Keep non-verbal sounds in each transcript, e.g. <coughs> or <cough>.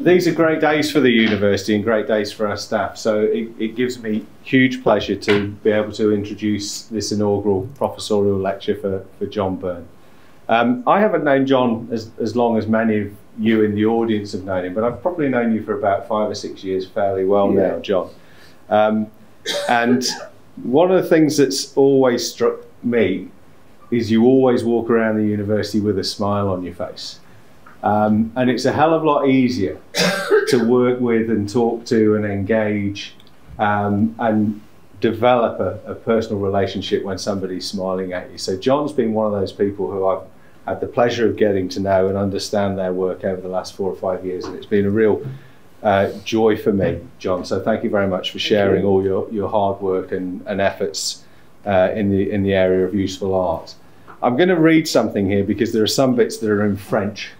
these are great days for the university and great days for our staff. So it, it, gives me huge pleasure to be able to introduce this inaugural professorial lecture for, for John Byrne. Um, I haven't known John as, as long as many of you in the audience have known him, but I've probably known you for about five or six years fairly well yeah. now, John. Um, and one of the things that's always struck me is you always walk around the university with a smile on your face. Um, and it's a hell of a lot easier to work with and talk to and engage um, and develop a, a, personal relationship when somebody's smiling at you. So John's been one of those people who I've had the pleasure of getting to know and understand their work over the last four or five years, and it's been a real uh, joy for me, John. So thank you very much for sharing you. all your, your hard work and, and efforts uh, in the in the area of useful art. I'm going to read something here because there are some bits that are in French,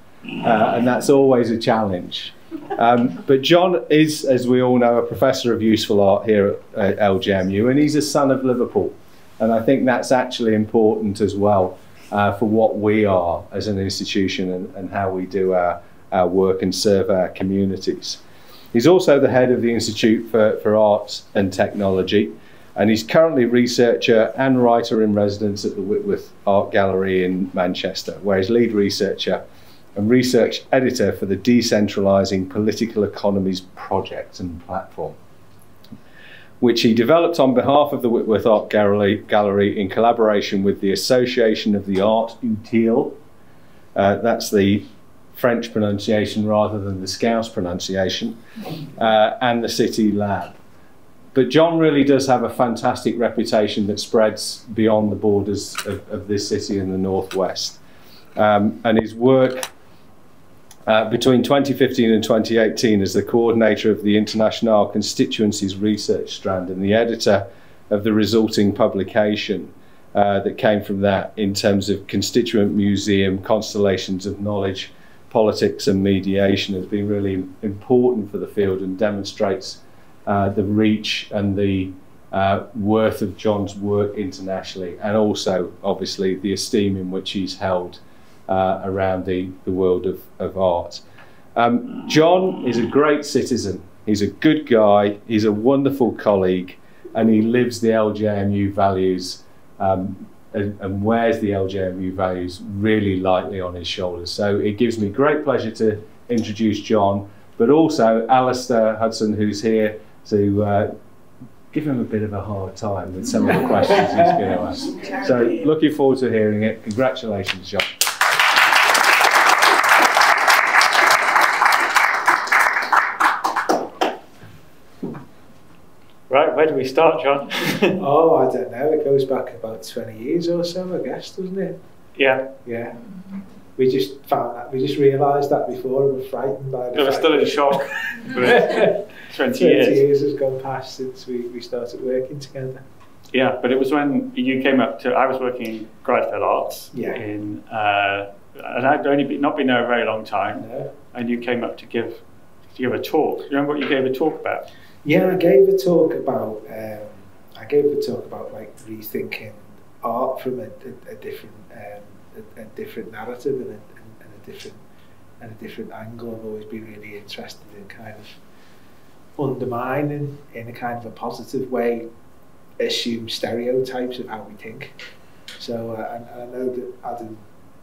uh, and that's always a challenge. Um, but John is, as we all know, a professor of useful art here at, at LJMU, and he's a son of Liverpool. And I think that's actually important as well uh, for what we are as an institution and, and how we do our, our work and serve our communities. He's also the head of the Institute for, for Arts and Technology, and he's currently researcher and writer in residence at the Whitworth Art Gallery in Manchester, where he's lead researcher and research editor for the Decentralising Political Economies Project and Platform, which he developed on behalf of the Whitworth Art Gallery, Gallery in collaboration with the Association of the Art Utile. Uh, that's the French pronunciation rather than the Scouse pronunciation, uh, and the City Lab. But John really does have a fantastic reputation that spreads beyond the borders of, of this city in the northwest. Um, and his work uh, between 2015 and 2018 as the coordinator of the International Constituencies Research Strand and the editor of the resulting publication uh, that came from that in terms of Constituent Museum, Constellations of Knowledge, Politics and Mediation has been really important for the field and demonstrates uh, the reach and the uh, worth of John's work internationally, and also obviously the esteem in which he's held uh, around the, the world of, of art. Um, John is a great citizen. He's a good guy. He's a wonderful colleague, and he lives the LJMU values um, and, and, wears the LJMU values really lightly on his shoulders. So it gives me great pleasure to introduce John, but also Alistair Hudson, who's here to uh, give him a bit of a hard time with some of the questions he's going to ask. So, looking forward to hearing it. Congratulations, John. Where do we start, John? <laughs> oh, I don't know. It goes back about 20 years or so, I guess, doesn't it? Yeah. Yeah we just found that we just realised that before and were frightened by the. We're still in shock. <laughs> <laughs> 20, 20 years. years has gone past since we, we started working together. Yeah, but it was when you came up to. I was working in Grizedale Arts. Yeah. In uh, and I'd only be, not been there a very long time. No. And you came up to give to give a talk. Do you remember what you gave a talk about? Yeah, I gave a talk about. Um, I gave a talk about like rethinking art from a, a, a different. Um, a, a different narrative and a, and a different and a different angle. I've always been really interested in kind of undermining in a kind of a positive way assume stereotypes of how we think. So uh, and I know that Adam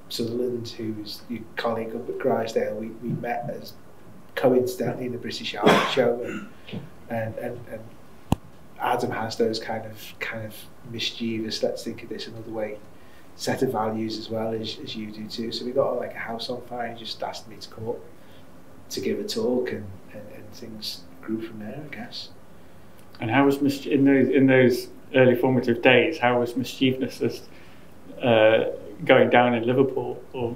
Sutherland, who's your colleague up at Grizedale, we, we met as coincidentally in the British Art Show and, and, and, and Adam has those kind of kind of mischievous, let's think of this another way, set of values as well as, as you do too. So we got like a house on fire and just asked me to come up to give a talk and, and, and things grew from there, I guess. And how was mis- in those in those early formative days? How was mischievousness uh, going down in Liverpool, or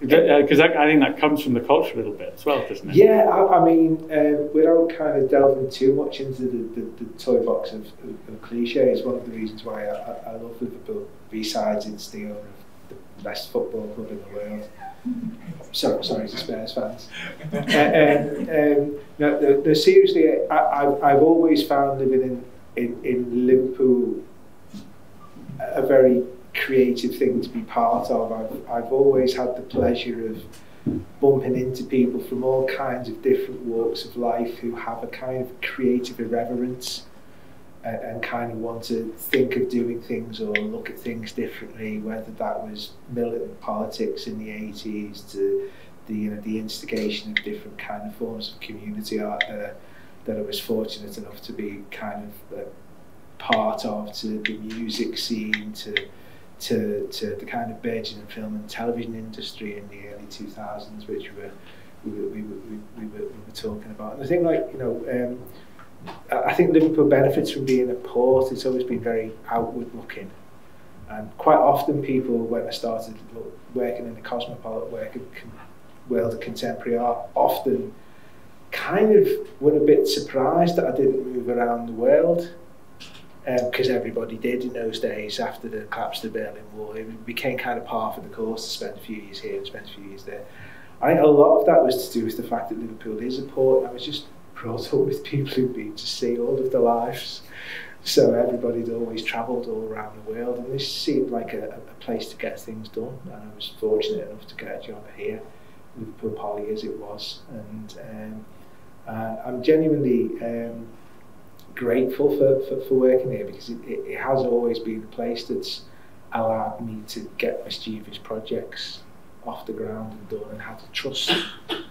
because uh, I think that comes from the culture a little bit as well, doesn't it? Yeah, I, I mean, um, without kind of delving too much into the, the, the toy box of, of, of cliches, one of the reasons why I, I love Liverpool, besides it's the owner of the best football club in the world. Sorry, sorry to Spurs fans. uh, um, um, no, the, seriously, I, I've, I've always found living in, in, in Liverpool a very creative thing to be part of. I've, I've always had the pleasure of bumping into people from all kinds of different walks of life who have a kind of creative irreverence and, and kind of want to think of doing things or look at things differently, whether that was militant politics in the 80s to the, you know, the instigation of different kind of forms of community art that, that I was fortunate enough to be kind of a part of, to the music scene, to to, to the kind of burgeoning film and television industry in the early 2000s, which we were, we were, we were, we were, we were talking about. And I think, like, you know, um, I think Liverpool benefits from being a port. It's always been very outward looking. And quite often people, when I started working in the cosmopolitan work, world of contemporary art, often kind of were a bit surprised that I didn't move around the world. Because um, everybody did in those days after the collapse of the Berlin Wall. It became kind of part of the course to spend a few years here and spend a few years there. I think a lot of that was to do with the fact that Liverpool is a port. I was just brought up with people who'd been to sea all of their lives. So everybody'd always travelled all around the world, and this seemed like a, a place to get things done. And I was fortunate enough to get a job here, Liverpool Poly as it was, and um, uh, I'm genuinely um, grateful for, for, for working here because it, it, it has always been a place that's allowed me to get mischievous projects off the ground and done and had to trust <coughs> that,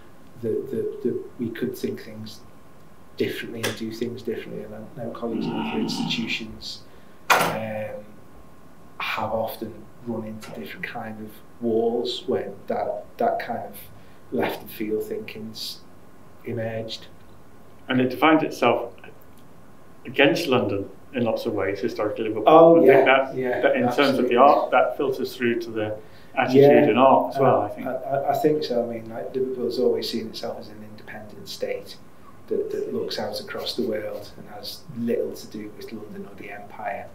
that, that we could think things differently and do things differently. And I know colleagues in other institutions um, have often run into different kind of walls when that, that kind of left and field thinking's emerged. And it defines itself against London in lots of ways, historically Liverpool. Oh, I yeah, think that, yeah, that in terms of the art, that filters through to the attitude Yeah, in art as well, Uh, I think. I, I think so. I mean, like Liverpool's always seen itself as an independent state that, that looks out across the world and has little to do with London or the Empire.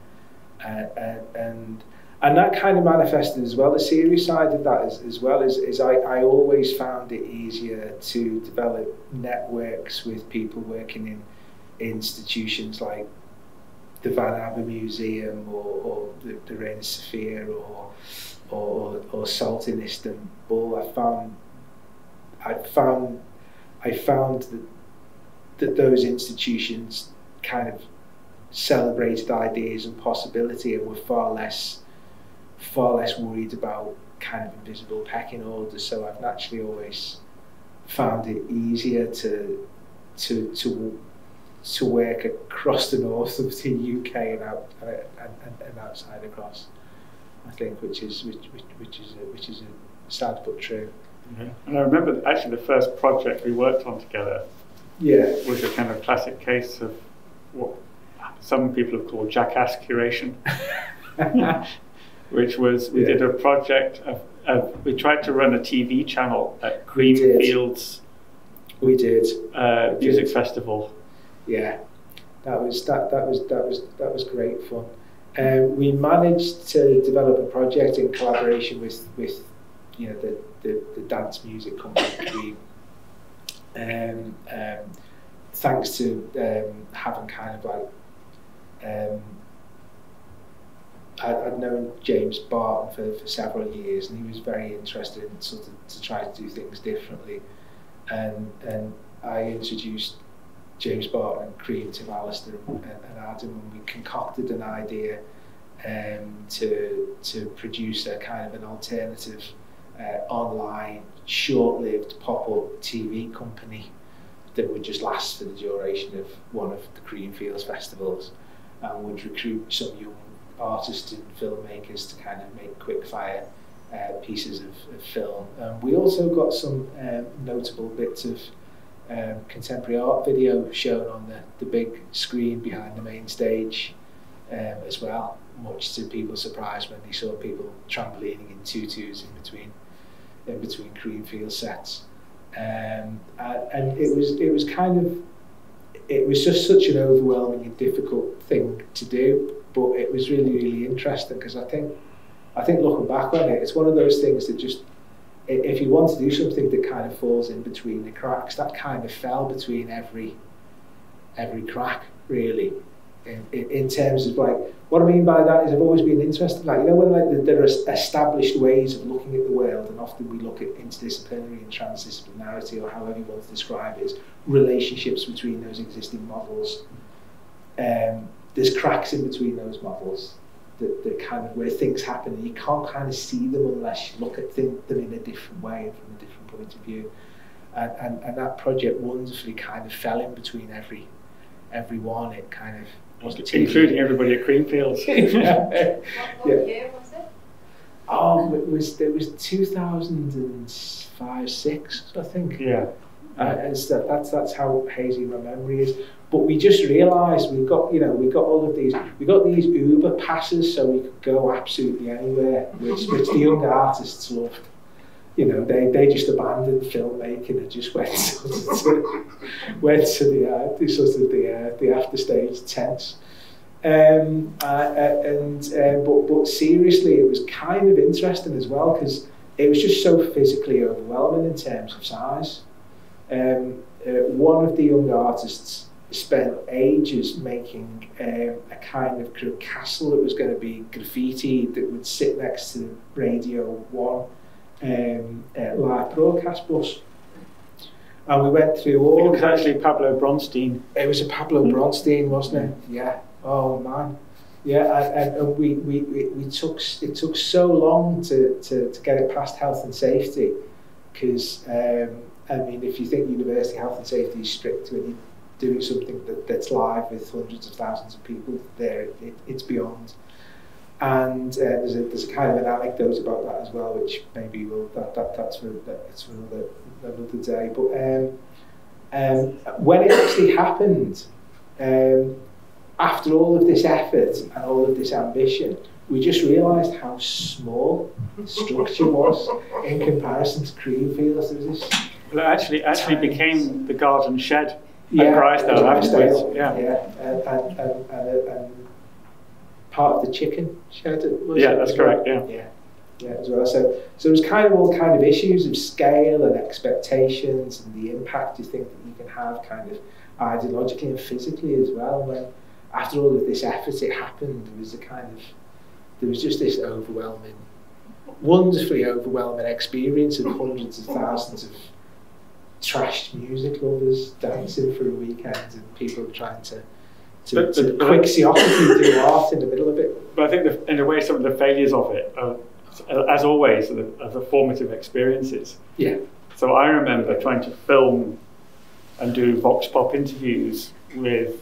Uh, and, and and that kind of manifested as well. The serious side of that is, as well is, is I, I always found it easier to develop networks with people working in institutions like the Van Abbe Museum or, or the, the Reina Sofia or, or, or Salt in Istanbul. I found, I found, I found that, that those institutions kind of celebrated ideas and possibility and were far less, far less worried about kind of invisible pecking orders. So I've naturally always found it easier to, to, to to work across the north of the UK and out and, and, and outside across. I think, which is which, which, which is a, which is a sad but true. Yeah. And I remember actually the first project we worked on together Yeah, was a kind of classic case of what some people have called jackass curation, <laughs> which was we Yeah. did a project of, of we tried to run a TV channel at We did. Creamfields we did. uh, We Music did. Festival. Yeah, that was that that was that was that was great fun. Um, we managed to develop a project in collaboration with with you know the the, the dance music company. Um, um, thanks to having kind of like um, I, I'd known James Barton for, for several years, and he was very interested in sort of to try to do things differently. And and I introduced James Barton and Cream to Alistair and, and Adam, and we concocted an idea um, to to produce a kind of an alternative uh, online, short-lived pop-up TV company that would just last for the duration of one of the Creamfields festivals, and would recruit some young artists and filmmakers to kind of make quick-fire uh, pieces of, of film. Um, we also got some um, notable bits of um, contemporary art video shown on the, the big screen behind the main stage um, as well, much to people's surprise when they saw people trampolining in tutus in between in between Creamfield sets. Um, and, it was it was kind of it was just such an overwhelming and difficult thing to do, but it was really really interesting because I think I think looking back on it, it's one of those things that just if you want to do something that kind of falls in between the cracks, that kind of fell between every every crack really. in, in, in terms of like what I mean by that is I've always been interested like you know when like there are established ways of looking at the world and often we look at interdisciplinary and transdisciplinarity or however you want to describe it as relationships between those existing models um, there's cracks in between those models that, that kind of where things happen and you can't kind of see them unless you look at them, them in a different way and from a different point of view and, and, and that project wonderfully kind of fell in between every every one it kind of wasn't including everybody at Creamfields. <laughs> yeah. What, what yeah. year was it? Oh, it was it was two thousand and five six, I think. Yeah. Uh, and that, that's that's how hazy my memory is. But we just realised we've got you know we got all of these we got these Uber passes so we could go absolutely anywhere, which which the young artists loved. You know, they, they just abandoned filmmaking and just went <laughs> sort of to, went to the, uh, the sort of the uh, the after stage tents. Um, uh, uh, and uh, but but seriously, it was kind of interesting as well because it was just so physically overwhelming in terms of size. Um, uh, one of the young artists spent ages making um, a kind of castle that was going to be graffiti that would sit next to Radio 1 um, uh, live broadcast bus. And we went through all. It was actually Pablo Bronstein. It was a Pablo Bronstein, wasn't it? Yeah. Oh man. Yeah, and, and we, we, we, took it took so long to, to, to get it past health and safety because um, I mean if you think university health and safety is strict when you're doing something that, that's live with hundreds of thousands of people there, it, it's beyond. And uh, there's, a, there's kind of an anecdote about that as well, which maybe will that, that that's for that's for another another day. But um, um, when it actually happened, um, after all of this effort and all of this ambition, we just realised how small the structure was in comparison to Creamfields. There was this well, it actually actually became the garden shed yeah, at Grizedale afterwards. Yeah, yeah, and, and, and, and, and part of the chicken shed. yeah, that's correct. Yeah. yeah, yeah, as well. So, so it was kind of all kind of issues of scale and expectations and the impact you think that you can have, kind of ideologically and physically as well. When after all of this effort, it happened. There was a kind of there was just this overwhelming, wonderfully overwhelming experience of hundreds of thousands of trashed music lovers dancing for a weekend and people trying to to, but, to but, quixiotically do <coughs> art in the middle of it. But I think, the, in a way, some of the failures of it, are, as always, are the, are the formative experiences. Yeah. So I remember trying to film and do vox pop interviews with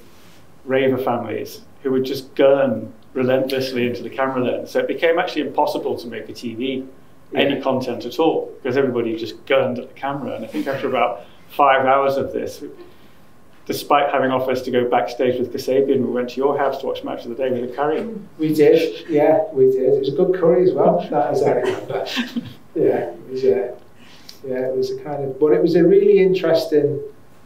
raver families who would just gurn relentlessly into the camera lens. So it became actually impossible to make a TV, yeah. any content at all, because everybody just gurned at the camera. And I think after about five hours of this, despite having offers to go backstage with Kasabian, we went to your house to watch Match of the Day with a curry. We did, yeah, we did. It was a good curry as well, that is I remember. <laughs> yeah, it was a, yeah, it was a kind of, but it was a really interesting,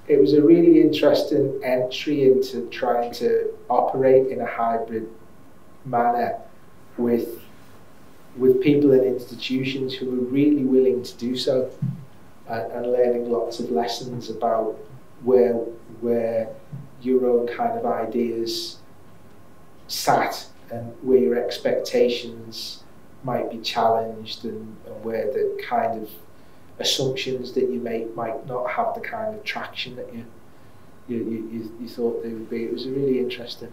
it was a really interesting entry into trying to operate in a hybrid manner with with people and institutions who were really willing to do so and, and learning lots of lessons about where where your own kind of ideas sat and where your expectations might be challenged and, and where the kind of assumptions that you make might not have the kind of traction that you you, you, you thought they would be. It was really interesting.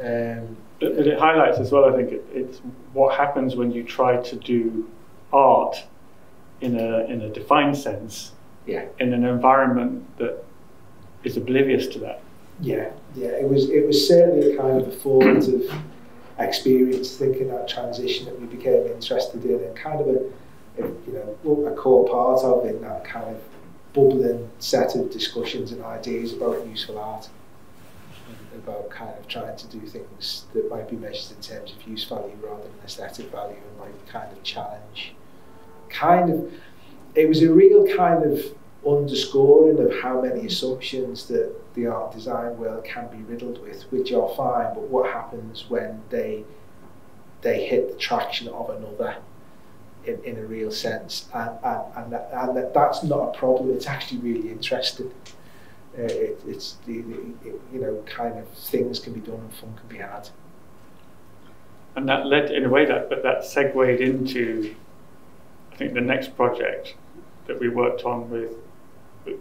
Um, it, it highlights as well, I think, it, it's what happens when you try to do art in a, in a defined sense yeah. in an environment that is oblivious to that. Yeah, yeah. It was it was certainly a kind of a formative experience thinking that transition that we became interested in and kind of a, a you know a core part of in that kind of bubbling set of discussions and ideas about useful art about kind of trying to do things that might be measured in terms of use value rather than aesthetic value and might kind of challenge kind of it was a real kind of underscoring of how many assumptions that the art design world can be riddled with, which are fine, but what happens when they they hit the traction of another in, in a real sense, and and and, that, and that that's not a problem. It's actually really interesting. Uh, it, it's the, it, you know kind of things can be done and fun can be had. And that led, in a way, that but that segued into, I think, the next project that we worked on with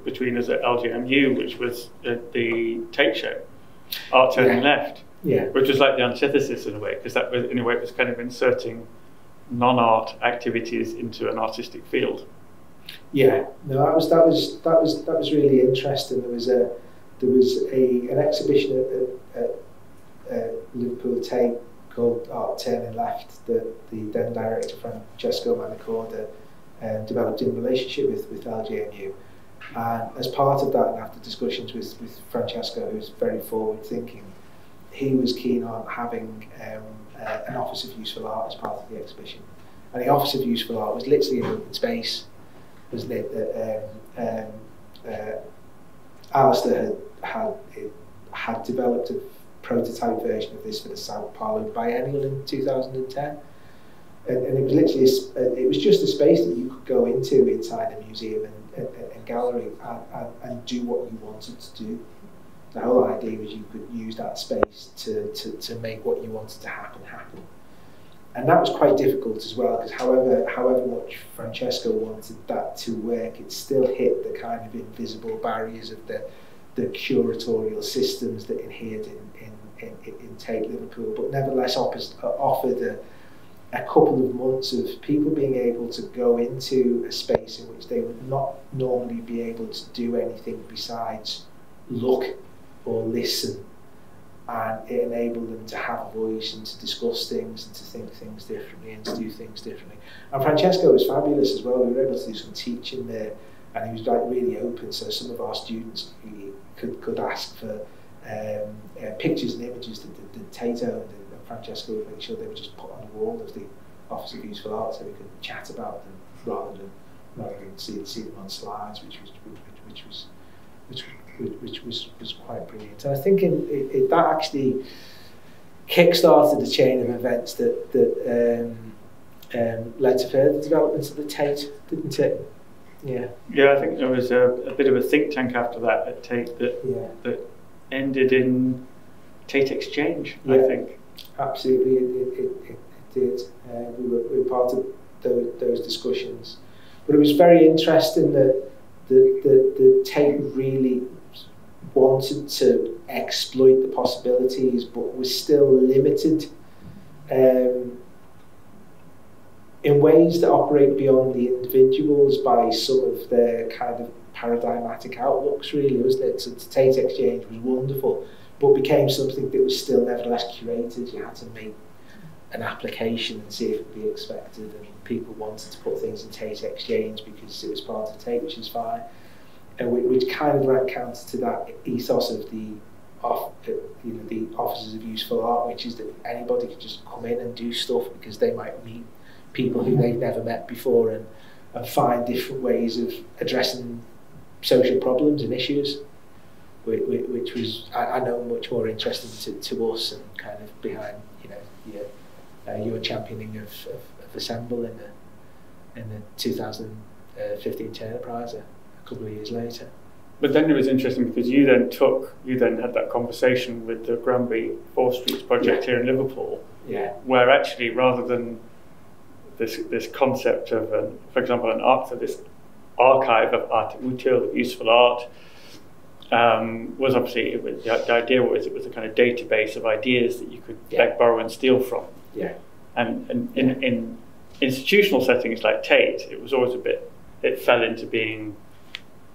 between us at LJMU, which was the Tate Show, Art Turning Yeah. Left, Yeah. which was like the antithesis in a way, because that was, in a way, it was kind of inserting non-art activities into an artistic field. Yeah, no, that was that was that was that was really interesting. There was a there was a an exhibition at, at, at uh, Liverpool Tate called Art Turning Left that the then director Francesco Manacorda um, developed in relationship with with LJMU. And as part of that, and after discussions with, with Francesco, who's very forward thinking, he was keen on having um, uh, an Office of Useful Art as part of the exhibition. And the Office of Useful Art was literally an open space it that um, um, uh, Alistair had, had, had developed a prototype version of this for the Sao Paulo Biennial in 2010. And, and it was literally, a, uh, it was just a space that you could go into inside the museum and, and, and gallery and, and do what you wanted to do. The whole idea was you could use that space to, to, to make what you wanted to happen happen and that was quite difficult as well because however however much Francesco wanted that to work, it still hit the kind of invisible barriers of the the curatorial systems that adhered in in, in, in Liverpool, but nevertheless uh, offered a, a couple of months of people being able to go into a space in which they would not normally be able to do anything besides look or listen and it enabled them to have a voice and to discuss things and to think things differently and to do things differently. And Francesco was fabulous as well. We were able to do some teaching there, and he was like really open. So some of our students could could ask for um, uh, pictures and images that, that, that Tato and, and Francesco would make sure they were just put on the wall of the Office of Useful Art, so we could chat about them rather than rather than see see them on slides, which was which, which was which, which, which was, was quite brilliant. And I think in, it, it, that actually kick-started a chain of events that, that um, um, led to further developments of the Tate, didn't it? Yeah, Yeah, I think there was a, a bit of a think tank after that at Tate that, yeah, that ended in Tate Exchange, I think. absolutely, it, it, it, it, it did. Uh, we, were, we were part of those, those discussions. But it was very interesting that the, the, the Tate really wanted to exploit the possibilities, but was still limited um, in ways that operate beyond the individuals by some of their kind of paradigmatic outlooks, really, wasn't it? So the Tate Exchange was wonderful, but became something that was still nevertheless curated. You had to make an application and see if it would be expected, and people wanted to put things in Tate Exchange because it was part of Tate, which is fine which kind of ran counter to that ethos of the off, uh, you know, the offices of useful art, which is that anybody can just come in and do stuff because they might meet people who they've never met before and, and find different ways of addressing social problems and issues, which, which was I, I know much more interesting to, to us and kind of behind you know your uh, your championing of, of, of Assemble in the in the 2015 Turner Prize. A, couple of years later. But then it was interesting because you then took, you then had that conversation with the Granby Four Streets project Yeah. here in Liverpool, Yeah, where actually rather than this this concept of, an, for example, an art, so this archive of art utile, useful art, um, was obviously it was, the, the idea was it was a kind of database of ideas that you could Yeah. beg, borrow, and steal from. yeah, And, and in, in institutional settings like Tate, it was always a bit, it fell into being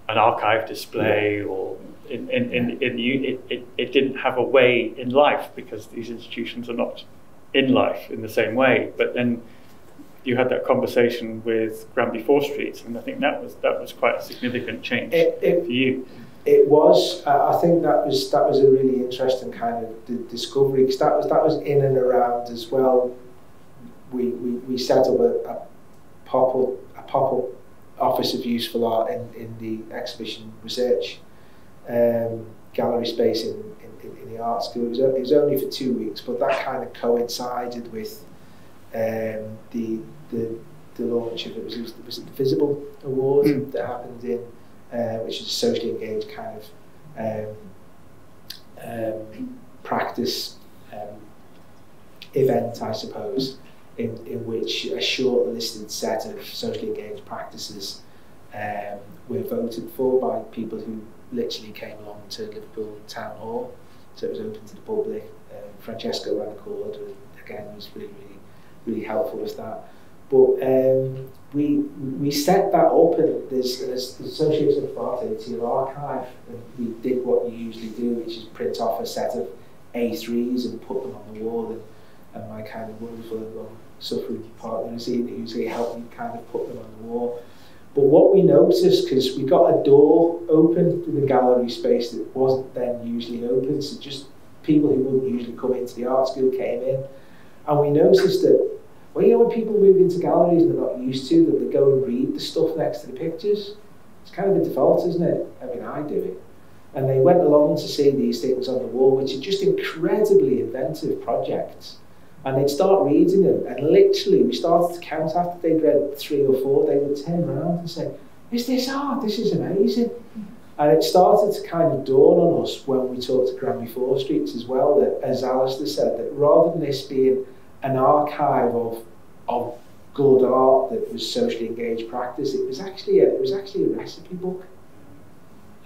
an archive display or in, in, in, in it, it, it didn't have a way in life because these institutions are not in life in the same way. But then you had that conversation with Granby Four Streets, and I think that was that was quite a significant change It- it- for you. it was. Uh, I think that was that was a really interesting kind of d- discovery because that was that was in and around as well. We we, we set up a, a pop up a pop up office of useful art in, in the exhibition research um, gallery space in, in, in the art school. It was, it was only for two weeks, but that kind of coincided with um, the the the launch of it was, it was, the Visible Award Mm. that happened in uh, which is a socially engaged kind of um, um, practice um, event, I suppose, in, in which a short-listed set of socially engaged practices um, were voted for by people who literally came along to Liverpool Town Hall. So it was open to the public. Um, Francesco Manacorda, again, was really, really, really helpful with that. But um, we we set that up, and there's, the Association of Arte Útil archive, and we did what you usually do, which is print off a set of A3s and put them on the wall. And, and my kind of wonderful suffering partner is Ian, who's helped me kind of put them on the wall. But what we noticed, because we got a door open to the gallery space that wasn't then usually open, so just people who wouldn't usually come into the art school came in, and we noticed that, well, you know, when people move into galleries and they're not used to, that they go and read the stuff next to the pictures. It's kind of a default, isn't it? I mean, I do it. And they went along to see these things on the wall, which are just incredibly inventive projects. And they'd start reading them, and literally, we started to count after they'd read three or four, they would turn around and say, Is this art? This is amazing. And it started to kind of dawn on us when we talked to Granby Four Streets as well, that as Alistair said, that rather than this being an archive of, of good art that was socially engaged practice, it was actually a, it was actually a recipe book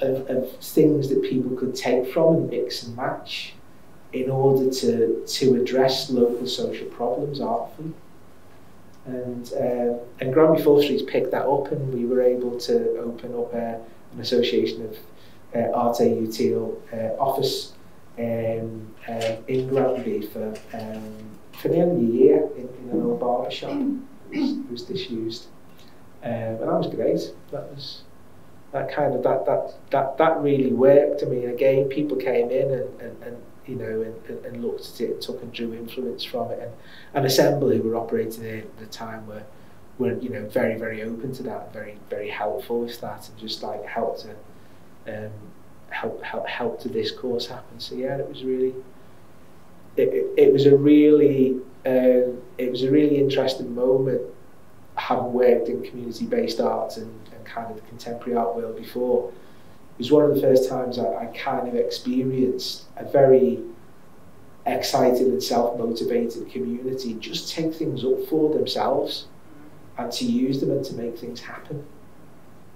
of, of things that people could take from and mix and match in order to, to address local social problems artfully. And, um, and Granby Four Streets picked that up and we were able to open up a, an association of uh, Arte Util uh, office um, uh, in Granby for, um, for nearly a year in, in an old barber shop. It was, it was disused. Um, and that was great. That was that kind of that that that that really worked. I mean, again, people came in and, and, and you know, and, and looked at it and took and drew influence from it. And, and Assemble were operating at the time, were, were, you know, very, very open to that, very, very helpful with that, and just like helped to um, help, help, help the discourse happen. So yeah, it was really, it, it, it was a really, uh, it was a really interesting moment having worked in community-based arts and, and kind of the contemporary art world before was one of the first times I, I kind of experienced a very excited and self-motivated community just take things up for themselves and to use them and to make things happen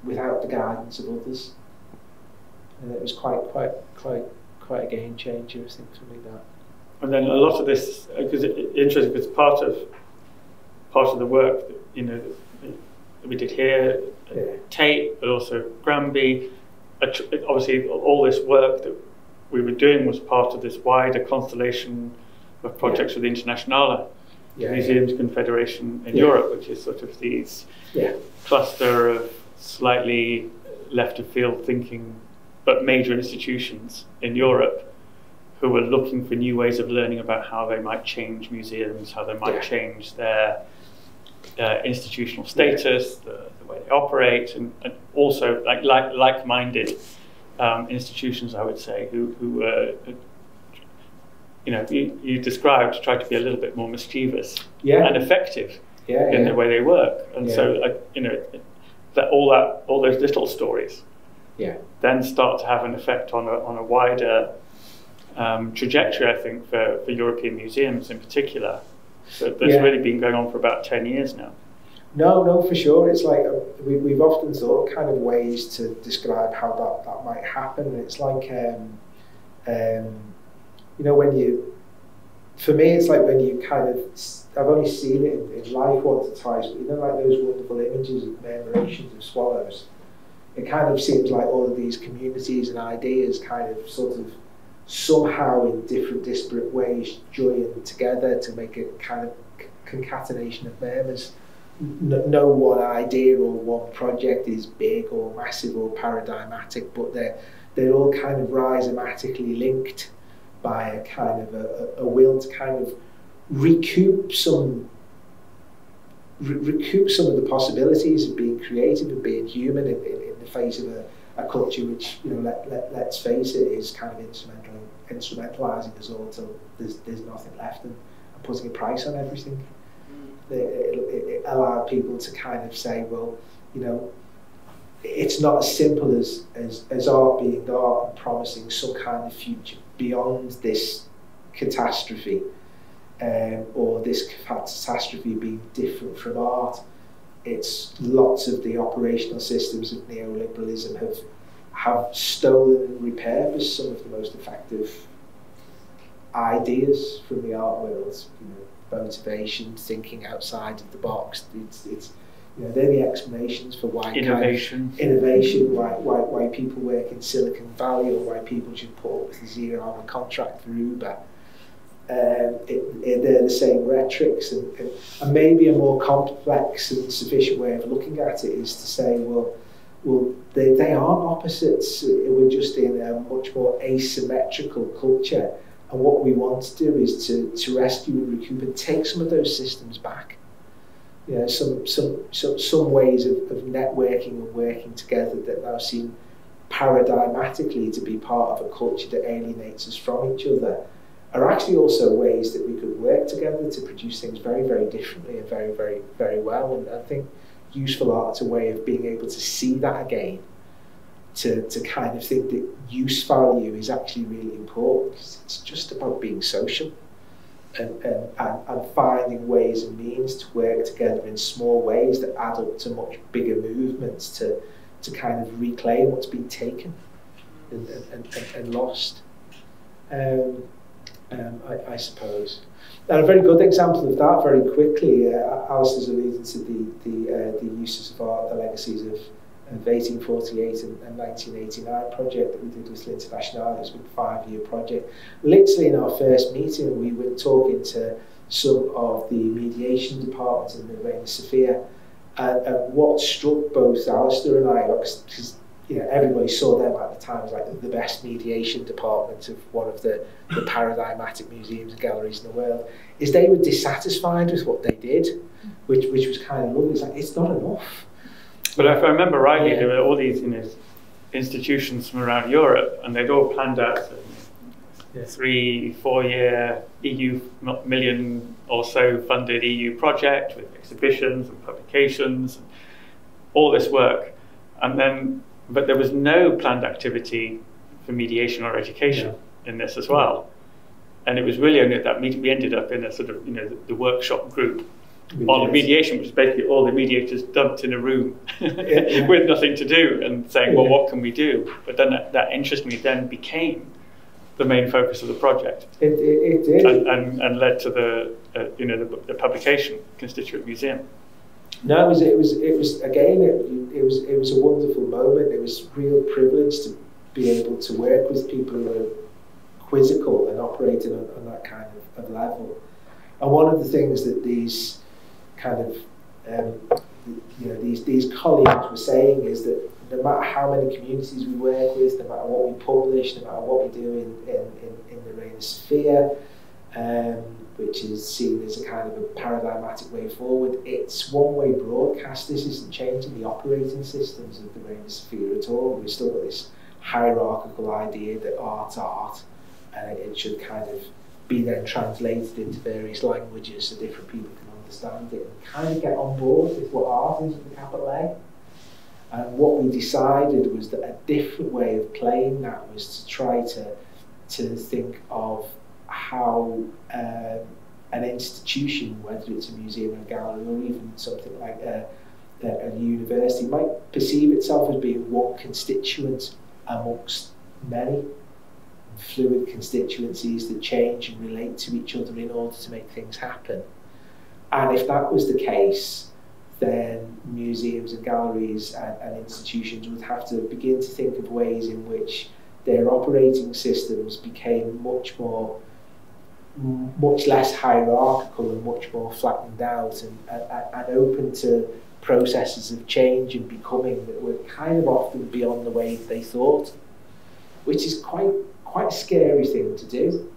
without the guidance of others. And it was quite, quite, quite, quite a game changer, I think, for me that. And then a lot of this, uh, because it, interesting, because part of part of the work that you know that we did here, uh, yeah. Tate, but also Granby, obviously all this work that we were doing was part of this wider constellation of projects yeah. with the Internationale yeah, Museums yeah. Confederation in Europe, which is sort of these cluster of slightly left of field thinking but major institutions in Europe who were looking for new ways of learning about how they might change museums, how they might change their uh, institutional status, the, the, way they operate, and, and also like like like-minded um, institutions, I would say, who who uh, you know you, you described try to be a little bit more mischievous yeah. and effective yeah, in yeah. the way they work, and so like you know that all that all those little stories yeah. then start to have an effect on a on a wider um, trajectory, I think, for, for European museums in particular. So that's yeah. really been going on for about 10 years now. No, no, for sure. It's like uh, we, we've often thought kind of ways to describe how that, that might happen. It's like, um, um, you know, when you, for me, it's like when you kind of, I've only seen it in, in life once or twice, but you know, like those wonderful images of commemorations of swallows. It kind of seems like all of these communities and ideas kind of sort of somehow in different disparate ways join together to make a kind of concatenation of murmurs. No, no one idea or one project is big or massive or paradigmatic, but they're, they're all kind of rhizomatically linked by a kind of a, a will to kind of recoup some re recoup some of the possibilities of being creative and being human in, in, in the face of a, a culture which, you know, let, let, let's face it, is kind of instrumental, instrumentalizing us all till there's, there's nothing left and, and putting a price on everything. Mm. It, it, it allowed people to kind of say, well, you know, it's not as simple as, as, as art being art and promising some kind of future beyond this catastrophe um, or this catastrophe being different from art. It's lots of the operational systems of neoliberalism have have stolen and repurposed some of the most effective ideas from the art world. You know, motivation, thinking outside of the box. It's it's you know, they're the explanations for why innovation, kind of innovation, why, why why people work in Silicon Valley or why people should put up with a zero-hour contract for Uber. Um, it, it, they're the same rhetorics, and, and, and maybe a more complex and sufficient way of looking at it is to say, well, well, they, they aren't opposites. We're just in a much more asymmetrical culture. And what we want to do is to, to rescue and recoup and take some of those systems back you know, some, some, some, some ways of, of networking and working together that now seem paradigmatically to be part of a culture that alienates us from each other are actually also ways that we could work together to produce things very, very differently and very, very, very well. And I think useful art art's a way of being able to see that again, to, to kind of think that use value is actually really important because it's just about being social and, and, and, finding ways and means to work together in small ways that add up to much bigger movements to, to kind of reclaim what's been taken and, and, and, and lost. Um, um, I, I suppose. And a very good example of that, very quickly, uh, Alice has alluded to the, the, uh, the uses of art, the legacies of of 1848 and, and 1989 project that we did with L'Internationale. It was a five-year project. Literally in our first meeting, we were talking to some of the mediation departments in the Sofia, and, and what struck both Alistair and I, because you know, everybody saw them at the time as like the best mediation department of one of the, the paradigmatic museums and galleries in the world, is they were dissatisfied with what they did, which, which was kind of lovely. It's like, it's not enough but if I remember rightly, yeah. there were all these you know, institutions from around Europe, and they'd all planned out a yeah. three, four year EU million or so funded EU project with exhibitions and publications, and all this work. And then, but there was no planned activity for mediation or education yeah. in this as well. And it was really only at that meeting we ended up in a sort of, you know, the, the workshop group on mediation, which is basically all the mediators dumped in a room yeah. <laughs> with nothing to do and saying, well, what can we do? But then that, that interestingly then became the main focus of the project. It, it, it did. And, and, and, led to the, uh, you know, the, the, publication, Constituent Museum. No, it was, it was, it was again, it, it, was, it was a wonderful moment. It was real privilege to be able to work with people who are quizzical and operating on, on that kind of, of level. And one of the things that these kind of um, you know these these colleagues were saying is that no matter how many communities we work with, no matter what we publish, no matter what we do in in, in, in the Reina Sofia, um, which is seen as a kind of a paradigmatic way forward, it's one-way broadcast. This isn't changing the operating systems of the Reina Sofia at all. We've still got this hierarchical idea that art's art, and it should kind of be then translated into various languages so different people can understand it and kind of get on board with what art is with a capital A. And what we decided was that a different way of playing that was to try to to think of how um, an institution, whether it's a museum or gallery or even something like a, a, a university, might perceive itself as being one constituent amongst many fluid constituencies that change and relate to each other in order to make things happen. And if that was the case, then museums and galleries and, and institutions would have to begin to think of ways in which their operating systems became much more much less hierarchical and much more flattened out and, and, and open to processes of change and becoming that were kind of often beyond the way they thought, which is quite quite a scary thing to do.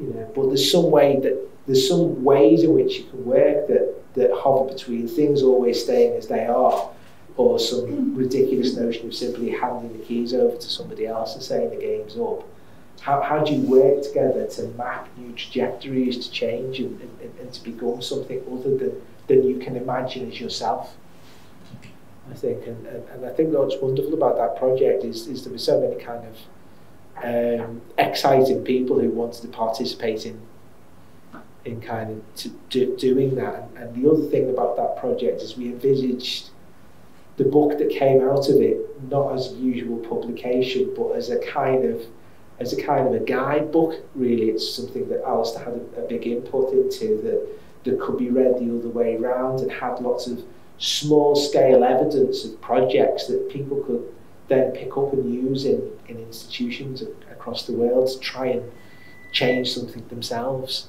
You know, but there's some way that there's some ways in which you can work that, that hover between things always staying as they are or some ridiculous notion of simply handing the keys over to somebody else and saying the game's up. How, how do you work together to map new trajectories to change and, and, and to become something other than, than you can imagine as yourself? I think, and, and, and I think what's wonderful about that project is, is there were so many kind of um, exciting people who wanted to participate in in kind of to, do, doing that. And, and the other thing about that project is we envisaged the book that came out of it not as usual publication, but as a kind of as a kind of a guidebook. Really, it's something that Alistair had a, a big input into that that could be read the other way around and had lots of small scale evidence of projects that people could then pick up and use in, in institutions across the world to try and change something themselves,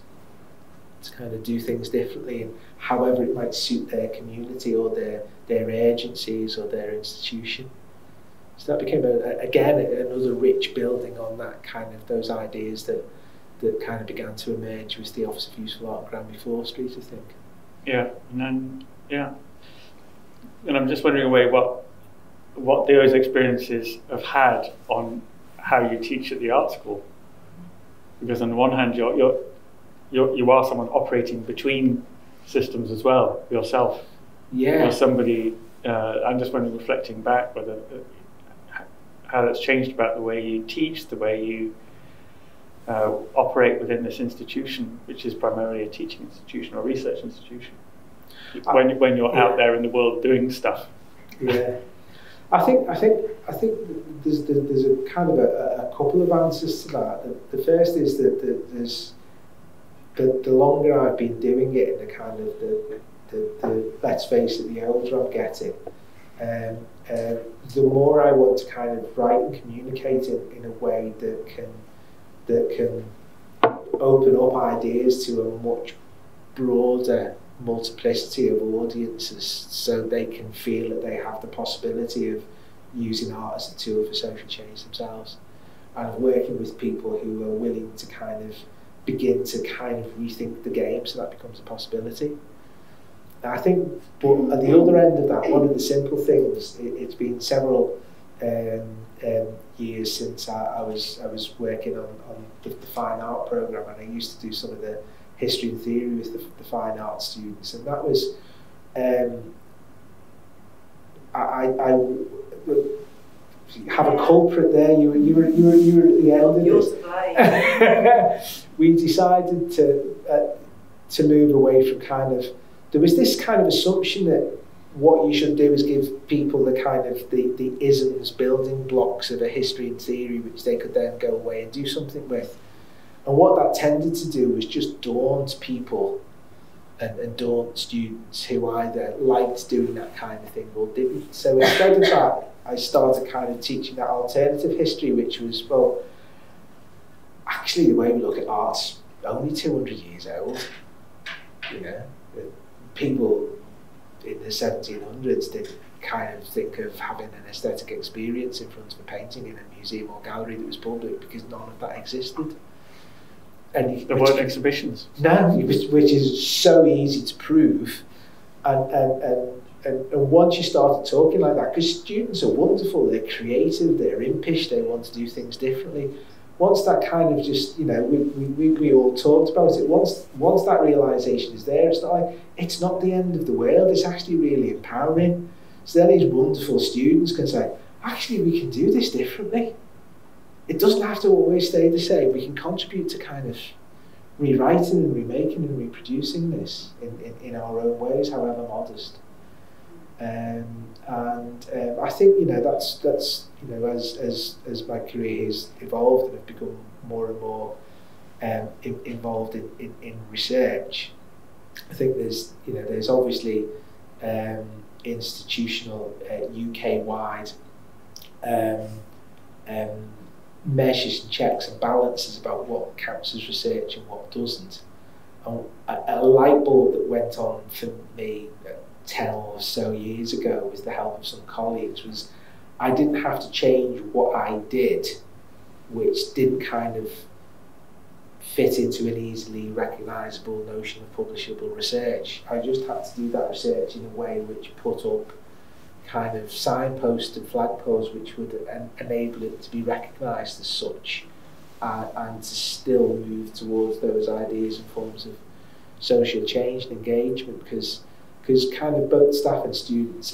to kind of do things differently, and however it might suit their community or their, their agencies or their institution. So that became, a, again, another rich building on that kind of those ideas that, that kind of began to emerge with the Office of Useful Art Granby Four Street, I think. Yeah, and then, yeah. And I'm just wondering away what what those experiences have had on how you teach at the art school. Because on the one hand, you're, you're, you're, you are someone operating between systems as well, yourself. Yeah. Or somebody, uh, I'm just wondering, reflecting back, whether uh, how that's changed about the way you teach, the way you uh, operate within this institution, which is primarily a teaching institution or research institution. When, when you're yeah. out there in the world doing stuff. Yeah. I think I think I think there's there's a kind of a, a couple of answers to that. The, the first is that the, there's the, the longer I've been doing it, and the kind of the, the, the let's face it, the older I'm getting, um, uh, the more I want to kind of write and communicate in, in a way that can that can open up ideas to a much broader multiplicity of audiences so they can feel that they have the possibility of using art as a tool for social change themselves and working with people who are willing to kind of begin to kind of rethink the game so that becomes a possibility. I think, but at the other end of that, one of the simple things, it, has been several um, um, years since I, I, was I was working on, on the, the fine art program and I used to do some of the history and theory with the, the fine art students, and that was um, I, I, I have a culprit there. You were you were you were, you were the eldest. <laughs> we decided to uh, to move away from kind of there was this kind of assumption that what you should do is give people the kind of the, the isms, building blocks of a history and theory, which they could then go away and do something with. And what that tended to do was just daunt people and, and daunt students who either liked doing that kind of thing or didn't. So instead of that, I started kind of teaching that alternative history, which was, well, actually the way we look at art's only 200 years old. You know, people in the 1700s did kind of think of having an aesthetic experience in front of a painting in a museum or gallery that was public because none of that existed. And there weren't exhibitions. No, which is so easy to prove. And, and, and, and, and once you started talking like that, because students are wonderful, they're creative, they're impish, they want to do things differently. Once that kind of just, you know, we, we, we all talked about it, once, once that realization is there, it's not like, it's not the end of the world, it's actually really empowering. So then these wonderful students can say, actually, we can do this differently it doesn't have to always stay the same. We can contribute to kind of rewriting and remaking and reproducing this in, in, in our own ways, however modest. Um, and um, I think you know that's that's you know as as as my career has evolved and I've become more and more um, in, involved in, in, in research. I think there's you know there's obviously um, institutional uh, UK wide um, um, measures and checks and balances about what counts as research and what doesn't. And a, a light bulb that went on for me 10 or so years ago with the help of some colleagues was I didn't have to change what I did, which didn't kind of fit into an easily recognisable notion of publishable research. I just had to do that research in a way which put up kind of signposts and flagpoles which would en enable it to be recognised as such uh, and to still move towards those ideas and forms of social change and engagement because because kind of both staff and students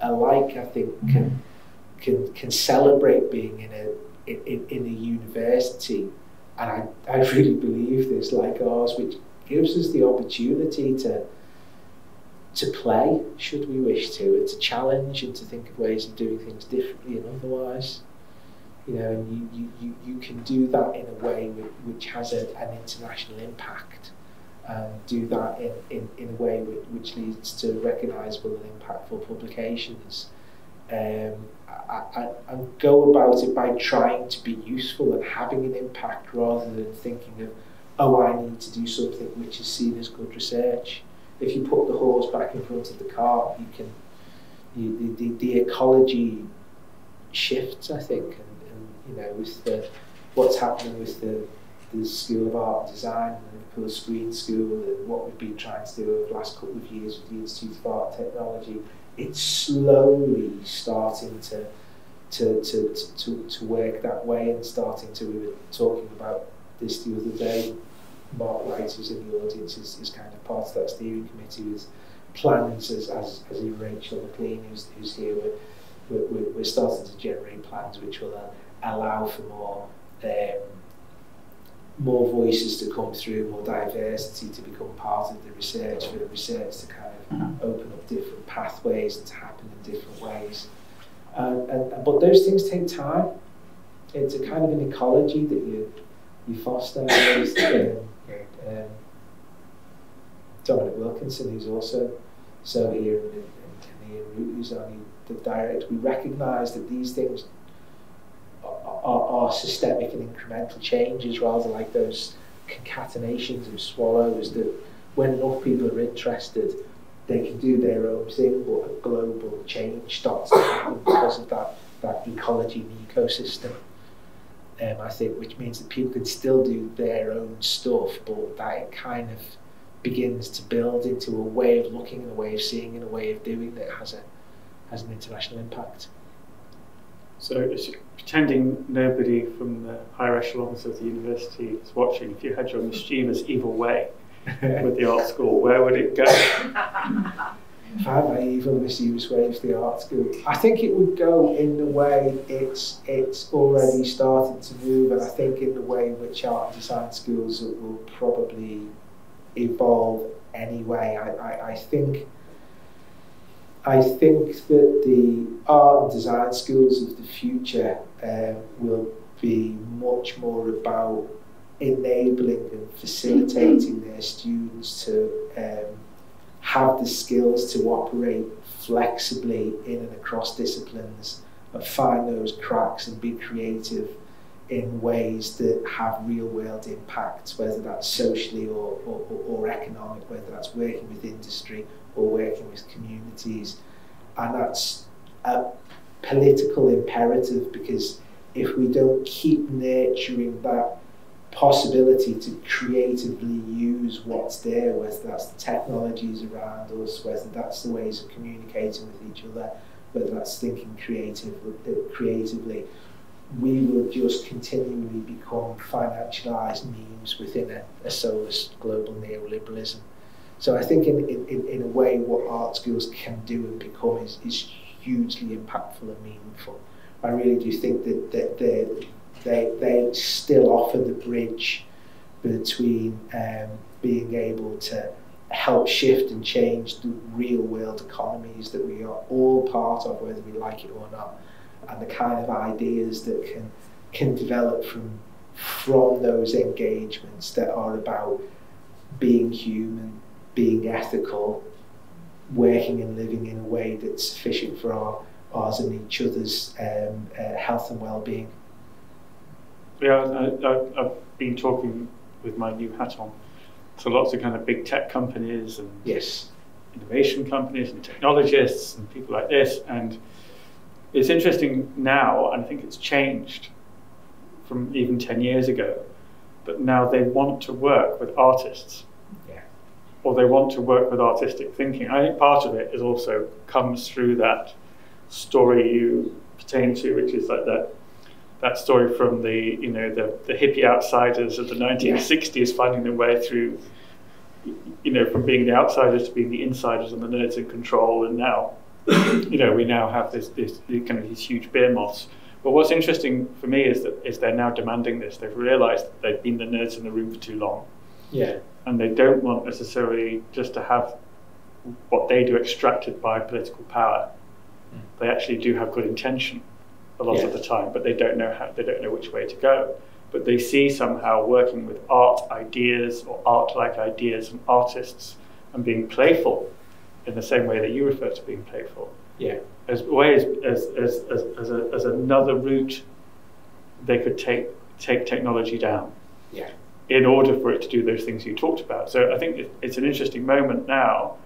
alike, I think, mm-hmm. can can can celebrate being in a in, in a university, and I, I really believe this, like ours, which gives us the opportunity to to play, should we wish to, and to challenge and to think of ways of doing things differently and otherwise. You know, and you, you, you, can do that in a way which has a, an international impact and do that in, in, in a way which leads to recognisable and impactful publications. Um, I, I, and go about it by trying to be useful and having an impact rather than thinking of, oh, I need to do something which is seen as good research. If you put the horse back in front of the cart, you can, you, the, the, the ecology shifts, I think, and, and you know, with the, what's happening with the the School of Art and Design and Liverpool Screen School and what we've been trying to do over the last couple of years with the Institute of Art Technology, it's slowly starting to to, to, to, to work that way and starting to, we were talking about this the other day, Mark Wright, who's in the audience, is, is kind of part of that steering committee with plans as, as, as in Rachel McLean, who's, who's here, we're, we're, we're starting to generate plans which will uh, allow for more um, more voices to come through, more diversity to become part of the research, for the research to kind of mm-hmm. open up different pathways and to happen in different ways. and, and, but those things take time. It's a kind of an ecology that you, you foster. um, um, Dominic Wilkinson, who's also so here, and, and, and Ian Root, who's only the director, we recognise that these things are, are systemic and incremental changes rather like those concatenations of swallows that when enough people are interested, they can do their own thing, but a global change starts to happen because of that, that ecology and ecosystem. Um, I think, which means that people can still do their own stuff, but that it kind of begins to build into a way of looking and a way of seeing and a way of doing that has a has an international impact. So pretending nobody from the higher echelons of the university is watching, if you had your mischievous evil way <laughs> with the art school, where would it go? if I had my evil mischievous way with the art school, I think it would go in the way it's it's already started to move, and I think in the way in which art and design schools will probably evolve anyway. I, I, I think I think that the art and design schools of the future um, will be much more about enabling and facilitating their students to um, have the skills to operate flexibly in and across disciplines and find those cracks and be creative in ways that have real world impacts, whether that's socially or, or, or economic, whether that's working with industry or working with communities. And that's a political imperative because if we don't keep nurturing that possibility to creatively use what's there, whether that's the technologies around us, whether that's the ways of communicating with each other, whether that's thinking creative, creatively, we will just continually become financialized memes within a, a soulless global neoliberalism. So I think in, in, in a way what art schools can do and become is, is hugely impactful and meaningful. I really do think that, that they, they, they still offer the bridge between um, being able to help shift and change the real world economies that we are all part of, whether we like it or not, and the kind of ideas that can can develop from from those engagements that are about being human, being ethical, working and living in a way that's sufficient for our ours and each other's um, uh, health and well-being. Yeah, I, have been talking with my new hat on to lots of kind of big tech companies and yes. innovation companies and technologists and people like this, and it's interesting now, and I think it's changed from even 10 years ago, but now they want to work with artists. Yeah. Or they want to work with artistic thinking. I think part of it is also comes through that story you pertain to, which is like that that story from the you know the, the hippie outsiders of the 1960s finding their way through you know, from being the outsiders to being the insiders and the nerds in control, and now, <coughs> you know, we now have this, this kind of these huge beer moths. But what's interesting for me is that is they're now demanding this. They've realised that they've been the nerds in the room for too long, Yeah. And they don't want necessarily just to have what they do extracted by political power. Hmm. They actually do have good intention a lot Yeah. of the time, but they don't know how they don't know which way to go. But they see somehow working with art ideas or art-like ideas and artists and being playful in the same way that you refer to being playful Yeah. as way as, as, as, as, as, a, as another route they could take take technology down Yeah. In order for it to do those things you talked about. So I think it's an interesting moment now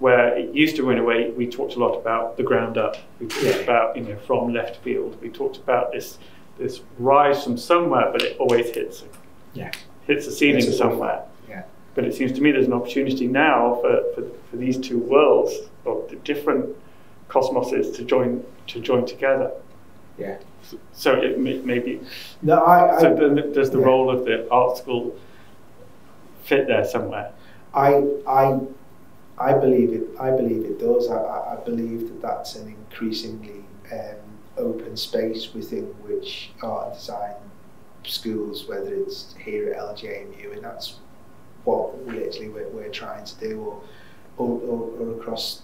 where it used to, in a way, we talked a lot about the ground up. We talked about, you know, from left field. We talked about this this rise from somewhere, but it always hits Yeah. hits the ceiling somewhere. Yeah. But it seems to me there's an opportunity now for, for, for these two worlds of the different cosmoses to join to join together. Yeah. So it may, maybe No, I, I, so does the yeah. role of the art school fit there somewhere? I, I, I believe it. I believe it does. I, I I believe that that's an increasingly um, open space within which art and design schools, whether it's here at LJMU, and that's what literally we're, we're trying to do, or, or, or, or across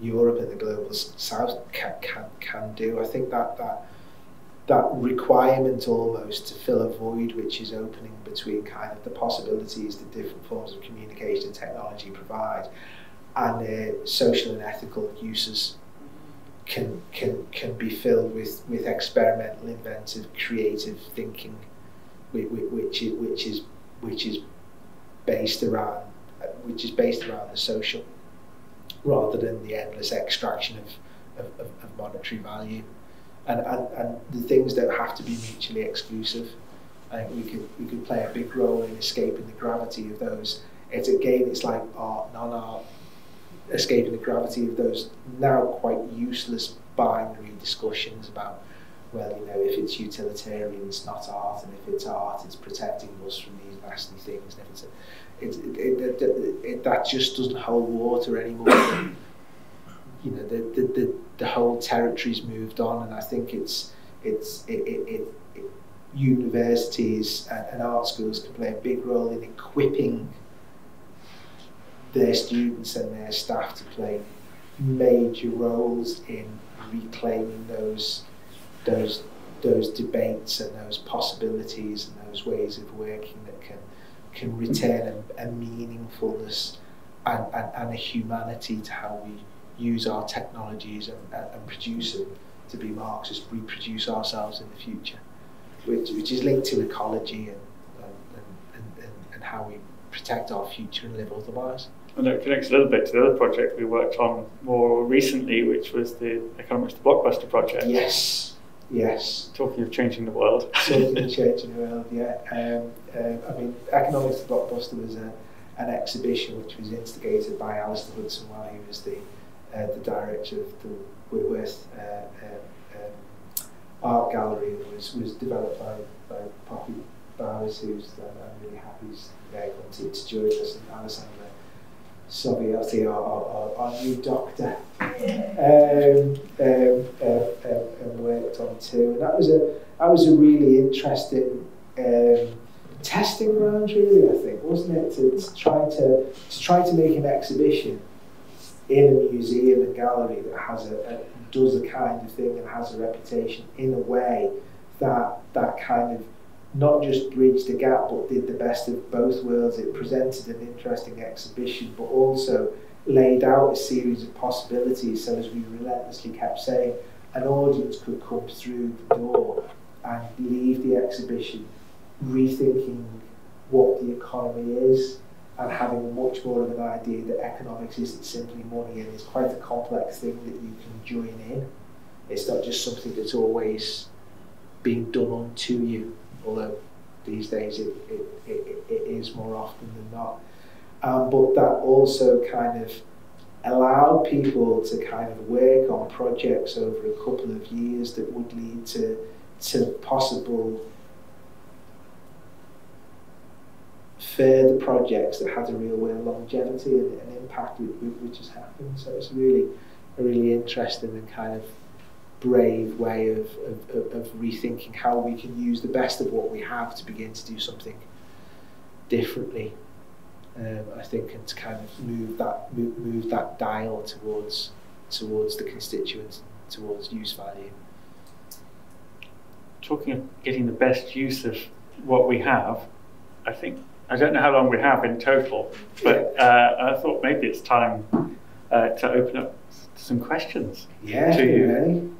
Europe and the global south can, can, can do. I think that that that requirement almost to fill a void which is opening between kind of the possibilities that different forms of communication technology provide and uh, social and ethical uses can can can be filled with with experimental inventive creative thinking whi- whi- which is which is which is based around which is based around the social rather than the endless extraction of, of, of monetary value and, and, and the things don't have to be mutually exclusive. I think we could we could play a big role in escaping the gravity of those. It's again, it's like art, non-art, escaping the gravity of those now quite useless binary discussions about, well, you know, if it's utilitarian, it's not art, and if it's art, it's protecting us from these nasty things. And if it's, a, it, it, it, that just doesn't hold water anymore. You know the, the, the, the whole territory's moved on and I think it's it's it, it, it, it universities and, art schools can play a big role in equipping their students and their staff to play major roles in reclaiming those those those debates and those possibilities and those ways of working that can can return a, a meaningfulness and, and, and a humanity to how we use our technologies and, and, produce them to be Marxist, reproduce ourselves in the future, which, which is linked to ecology and, and, and, and, how we protect our future and live otherwise. And that connects a little bit to the other project we worked on more recently, which was the Economics the Blockbuster project. Yes, yes. Talking of changing the world. <laughs> Changing the world, yeah. Um, um, I mean, Economics the Blockbuster was a, an exhibition which was instigated by Alistair Hudson while he was the uh, the director of the Whitworth uh, um, um, Art Gallery and was, was developed by, by Poppy Bowers, who's uh, I'm really happy he's uh, come to, join us, and Alessandra Saviotti, our, our, our, new doctor, um, um, um, um, and worked on too. And that was a that was a really interesting um, testing ground, really. I think, wasn't it, to, to try to to try to make an exhibition in a museum and gallery that has a, a does a kind of thing and has a reputation in a way that that kind of not just bridged the gap but did the best of both worlds. It presented an interesting exhibition but also laid out a series of possibilities so as we relentlessly kept saying an audience could come through the door and leave the exhibition rethinking what the economy is and having much more of an idea that economics isn't simply money and it's quite a complex thing that you can join in. It's not just something that's always being done unto you, although these days it, it, it, it is more often than not. Um, but that also kind of allowed people to kind of work on projects over a couple of years that would lead to, to possible further projects that had a real world longevity and, and impact which has happened. So it's really a really interesting and kind of brave way of, of, of rethinking how we can use the best of what we have to begin to do something differently. Um, I think and to kind of move that move, move that dial towards towards the constituents, towards use value. Talking of getting the best use of what we have, I think I don't know how long we have in total, but uh, I thought maybe it's time uh, to open up some questions yeah, to you.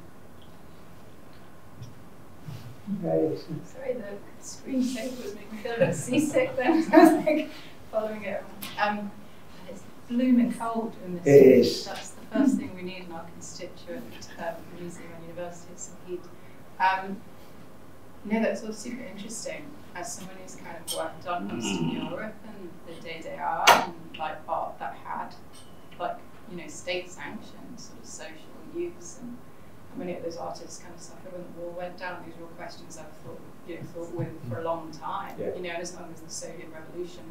Ready? Sorry, the screen shape was making me feel a bit seasick then. <laughs> I was like following it. Um, it's blooming cold in this. It is. That's the first thing we need in our constituent um, museum and university is some heat. Um, no, that's all super interesting. As someone who's kind of worked on Eastern mm. Europe and the Day Day Art and like art that had like you know state sanctioned sort of social use and many of those artists kind of suffered when the wall went down. These were all questions I've thought, you know, thought with for a long time. Yeah. You know, as long as the Soviet Revolution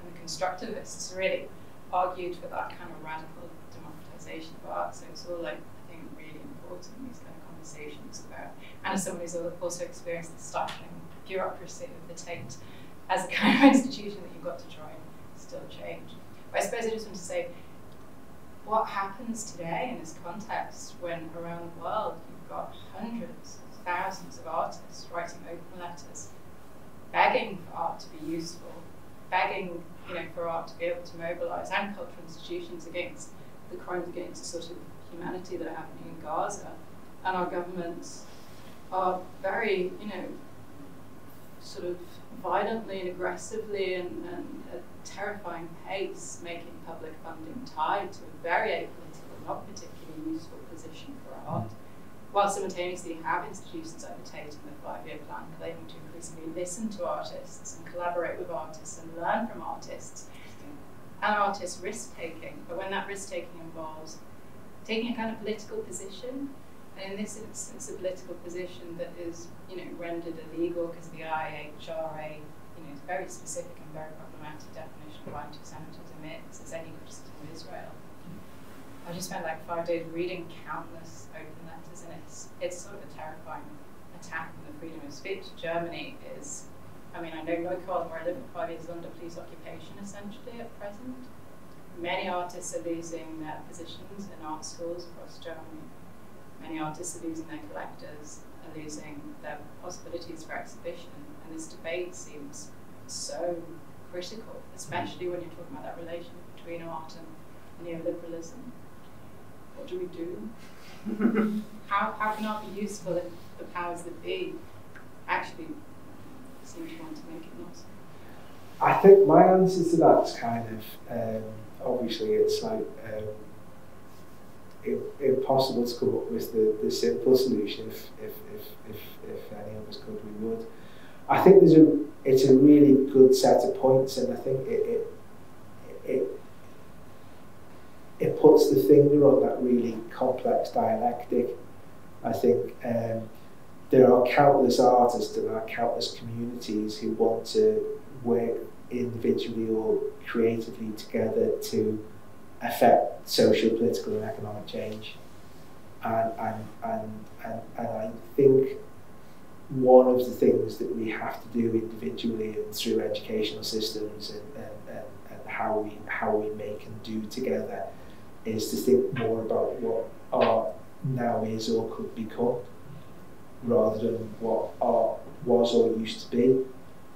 and the constructivists really argued for that kind of radical democratization of art. So it's all like I think really important these kind of conversations about. And as someone who's also experienced the stifling bureaucracy of the Tate as a <laughs> kind of institution that you've got to try and still change. But I suppose I just want to say what happens today in this context when around the world you've got hundreds of thousands of artists writing open letters, begging for art to be useful, begging you know, for art to be able to mobilize and cultural institutions against the crimes against the sort of humanity that are happening in Gaza. And our governments are very, you know, sort of violently and aggressively and, and at terrifying pace making public funding tied to a very apolitical, not particularly useful position for art, while simultaneously have institutions like the five-year plan claiming to increasingly listen to artists and collaborate with artists and learn from artists, and artists risk-taking. But when that risk-taking involves taking a kind of political position, in this instance, a political position that is, you know, rendered illegal because the IHRA, you know, is very specific and very problematic definition of anti-Semitism is as any criticism of Israel. I just spent like five days reading countless open letters, and it's it's sort of a terrifying attack on the freedom of speech. Germany is, I mean, I know Neukölln, where I live for five years, is under police occupation essentially at present. Many artists are losing their positions in art schools across Germany many artists are losing their collectors, are losing their possibilities for exhibition, and this debate seems so critical, especially when you're talking about that relation between art and neoliberalism. What do we do? <laughs> how, how can art be useful if the powers that be actually seem to want to make it not so? I think my answer to that's kind of um, obviously it's like um, impossible to come up with the, the simple solution. If, if, if, if, if any of us could, we would. I think there's a it's a really good set of points, and I think it it it, it puts the finger on that really complex dialectic. I think um, there are countless artists there are countless communities who want to work individually or creatively together to affect social, political, and economic change. And, and, and, and, and I think one of the things that we have to do individually and through educational systems and, and, and, and how, we, how we make and do together is to think more about what art now is or could become rather than what art was or used to be.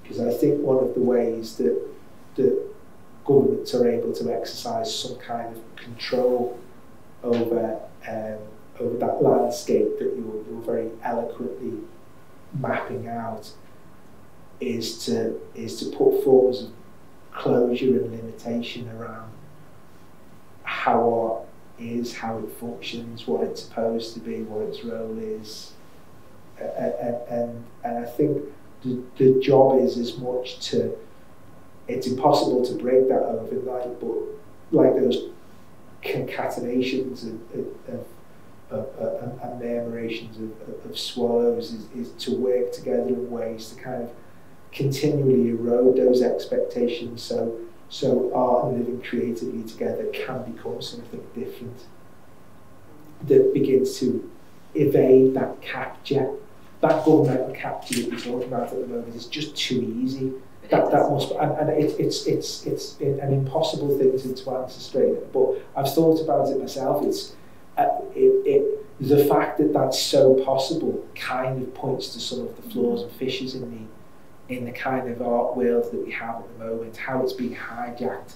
Because I think one of the ways that, that governments are able to exercise some kind of control over um, over that landscape that you're, you're very eloquently mapping out is to is to put forms of closure and limitation around how art is, how it functions, what it's supposed to be, what its role is, and and, and I think the, the job is as much to it's impossible to break that overnight, but like those concatenations of, of, of, of and, of, of, swallows is, is to work together in ways to kind of continually erode those expectations so so art and living creatively together can become something different that begins to evade that capture. That governmental capture that we're talking about at the moment is just too easy. That, that must and, and it, it's it's it's an impossible thing to, to answer straight. But I've thought about it myself. It's uh, it, it the fact that that's so possible kind of points to some of the flaws and fissures in the in the kind of art world that we have at the moment. How it's being hijacked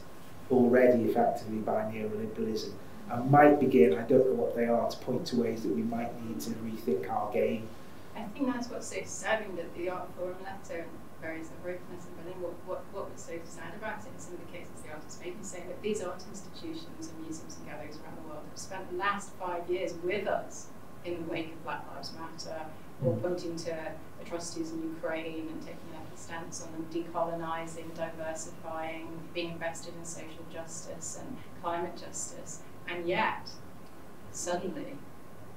already effectively by neoliberalism and might begin, I don't know what they are, to point to ways that we might need to rethink our game. I think that's what's so disturbing that the art forum letter various other openness in Berlin, what, what, what was so sad about it in some of the cases the artists may be saying that these art institutions and museums and galleries around the world that have spent the last five years with us in the wake of Black Lives Matter or mm. pointing to atrocities in Ukraine and taking a stance on them, decolonising, diversifying, being invested in social justice and climate justice. And yet, suddenly,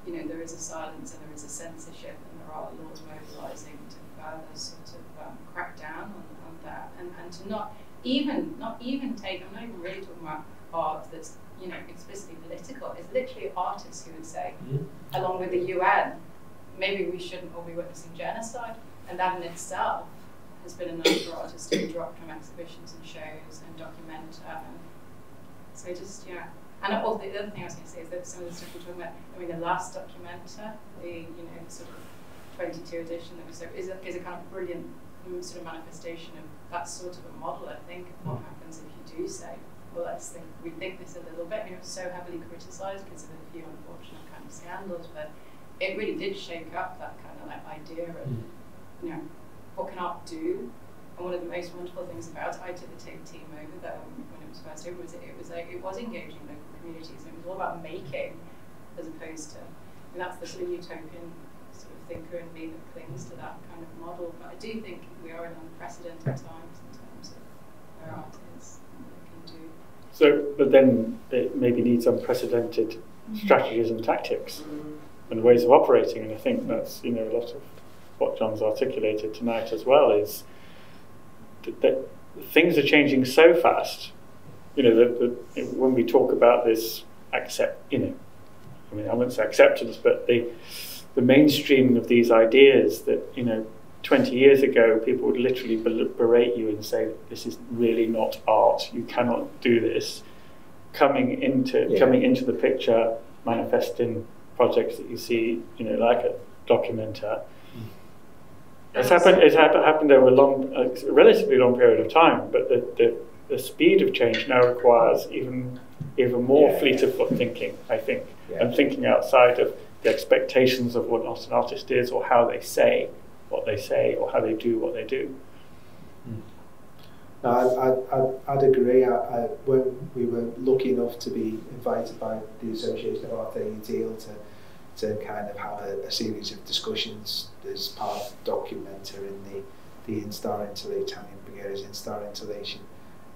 you know, there is a silence and there is a censorship and there are laws mobilising to further sort of um, crack down on, on that and, and to not even, not even take, I'm not even really talking about art that's, you know, explicitly political. It's literally artists who would say, mm-hmm. along with the UN, maybe we shouldn't all be witnessing genocide. And that in itself has been enough for artists to be dropped from exhibitions and shows and document. Um, so just, yeah. And also, the other thing I was going to say is that some of the stuff we're talking about, I mean, the last Documenta, the, you know, sort of 22 edition that was so, is a, is a kind of brilliant mm, sort of manifestation of that sort of a model, I think, of what mm. happens if you do say, well, let's think, we think this a little bit. I mean, it was so heavily criticised because of a few unfortunate kind of scandals, but it really did shake up that kind of like idea of, mm. you know, what can art do? And one of the most wonderful things about it, I took the team over there when it was first over, was it, it was like, it was engaging local communities. And it was all about making as opposed to, and that's the sort of utopian thinker in me that clings to that kind of model. But I do think we are in unprecedented times in terms of where art is and what it can do. So, but then it maybe needs unprecedented mm-hmm. strategies and tactics and ways of operating. And I think that's, you know, a lot of what John's articulated tonight as well is that, that things are changing so fast you know, the, the, when we talk about this accept, you know, I mean, I wouldn't say acceptance, but the the mainstreaming of these ideas that you know, 20 years ago, people would literally berate you and say, "This is really not art. You cannot do this." Coming into yeah. coming into the picture, manifesting projects that you see, you know, like a Documenta. Mm. It's happened. It's happened over a long, a relatively long period of time, but the, the the speed of change now requires even even more yeah, fleet of foot thinking, I think, yeah. and thinking outside of the expectations of what an artist is or how they say what they say or how they do what they do. Mm. No, I, I, I'd agree. I, I, when we were lucky enough to be invited by the Association of Arte Útil to to kind of have a, a series of discussions as part of Documenta in the the Instar Tania Bruguera's Instar installation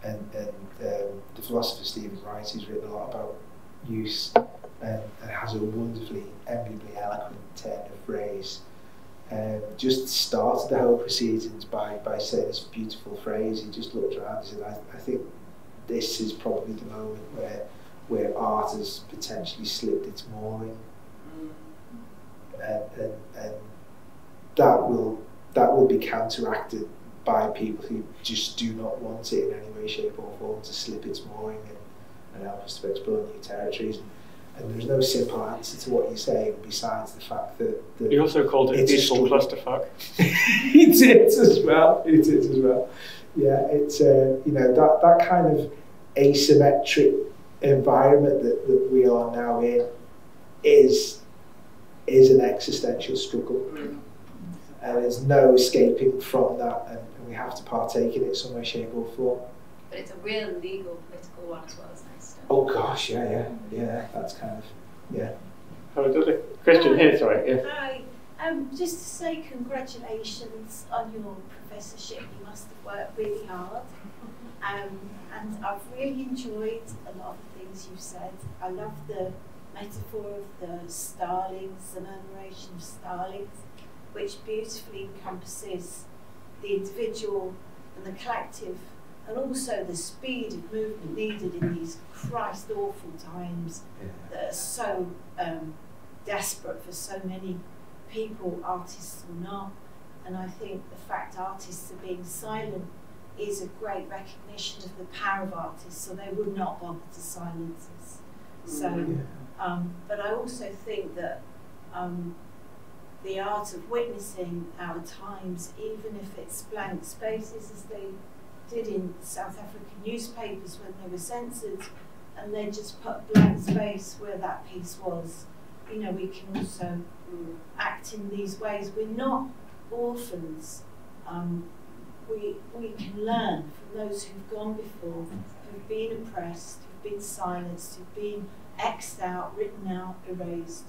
and, and um, the philosopher Stephen Wright, who's written a lot about use and, and has a wonderfully, amiably eloquent turn of phrase. Um, just started the whole proceedings by, by saying this beautiful phrase. He just looked around and said, I, I think this is probably the moment where where art has potentially slipped its mooring. And, and, and that will that will be counteracted by people who just do not want it in any way, shape, or form to slip its mooring and, and help us to explore new territories. And, and there's no simple answer to what you're saying besides the fact that. that he also called it a beautiful clusterfuck. <laughs> it is as well. It is as well. Yeah, it's uh, you know that that kind of asymmetric environment that, that we are now in is is an existential struggle. Mm. And there's no escaping from that. And we have to partake in it some way, shape, or form. But it's a real legal, political one as well, isn't it? Oh gosh, yeah, yeah, yeah. That's kind of yeah. Hello, Dudley. Christian here, sorry. Yeah. Hi. Um, just to say congratulations on your professorship. You must have worked really hard. Um, and I've really enjoyed a lot of the things you've said. I love the metaphor of the starlings, the murmuration of starlings, which beautifully encompasses the individual and the collective, and also the speed of movement needed in these Christ awful times that are so um, desperate for so many people, artists or not. And I think the fact artists are being silent is a great recognition of the power of artists, so they would not bother to silence us. So, Mm, um, but I also think that um, the art of witnessing our times, even if it's blank spaces, as they did in South African newspapers when they were censored, and they just put blank space where that piece was. You know, we can also act in these ways. We're not orphans. Um, we, we can learn from those who've gone before, who've been oppressed, who've been silenced, who've been X'd out, written out, erased.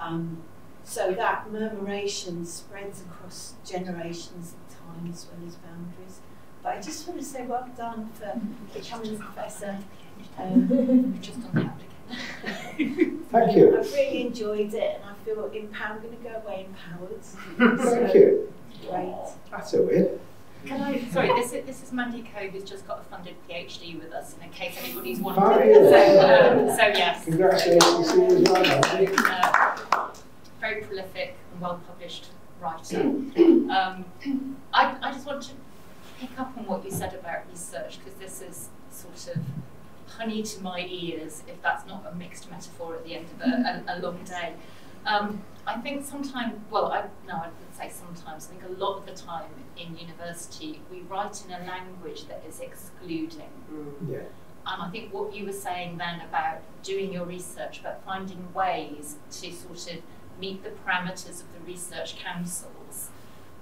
Um, so that murmuration spreads across generations and time as well as boundaries. But I just want to say well done for becoming a professor. Um, <laughs> just on that <laughs> again. Thank you. I've really enjoyed it and I feel empowered. I'm going to go away empowered. <laughs> Thank you. Great. That's a win. Can I? Sorry, this is this is Mandy Coe who's just got a funded PhD with us, in case anybody's wondering. Fabulous. So, um, so yes. Congratulations to you as well, Mandy. Uh, very prolific and well published writer. <clears throat> Um, I, I just want to pick up on what you said about research because this is sort of honey to my ears, if that's not a mixed metaphor at the end of a, a, a long day. Um, I think sometimes, well, I, no, I would say sometimes, I think a lot of the time in university we write in a language that is excluding. Yeah. And I think what you were saying then about doing your research, but finding ways to sort of meet the parameters of the research councils,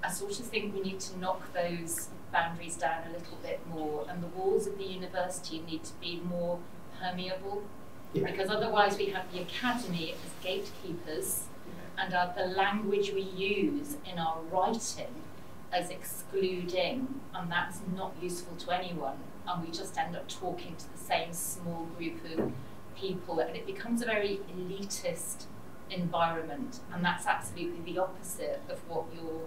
I sort of think we need to knock those boundaries down a little bit more, and the walls of the university need to be more permeable, Yeah. because otherwise we have the academy as gatekeepers, and uh, the language we use in our writing as excluding, and that's not useful to anyone, and we just end up talking to the same small group of people, and it becomes a very elitist environment, and that's absolutely the opposite of what you're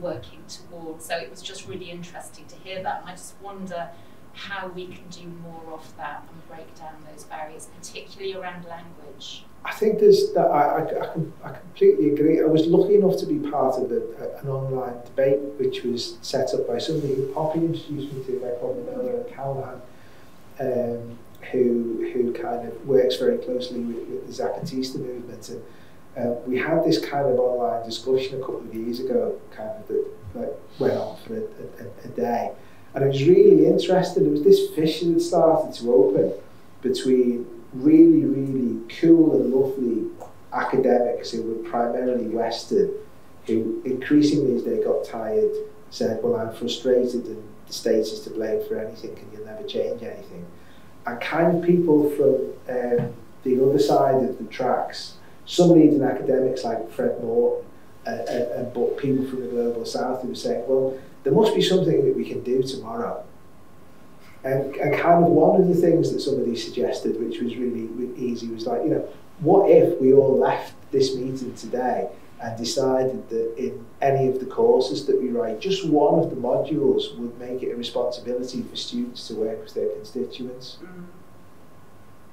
working towards. So it was just really interesting to hear that, and I just wonder how we can do more of that and break down those barriers, particularly around language. I think there's that I, I, I, completely agree. I was lucky enough to be part of a, a, an online debate which was set up by somebody who Poppy introduced me to, by called Manuel Callahan, um, who who kind of works very closely with, with the Zapatista movement. And uh, we had this kind of online discussion a couple of years ago, kind of that like, went on for a, a, a day. And it was really interesting. There was this fissure that started to open between really, really cool and lovely academics who were primarily Western, who increasingly as they got tired said, well, I'm frustrated and the state is to blame for anything and you'll never change anything. And kind of people from um, the other side of the tracks, some leading academics like Fred Moten, uh, uh, but people from the global south who saying, well, there must be something that we can do tomorrow. And, and kind of one of the things that somebody suggested, which was really, easy, was like, you know, what if we all left this meeting today and decided that in any of the courses that we write, just one of the modules would make it a responsibility for students to work with their constituents.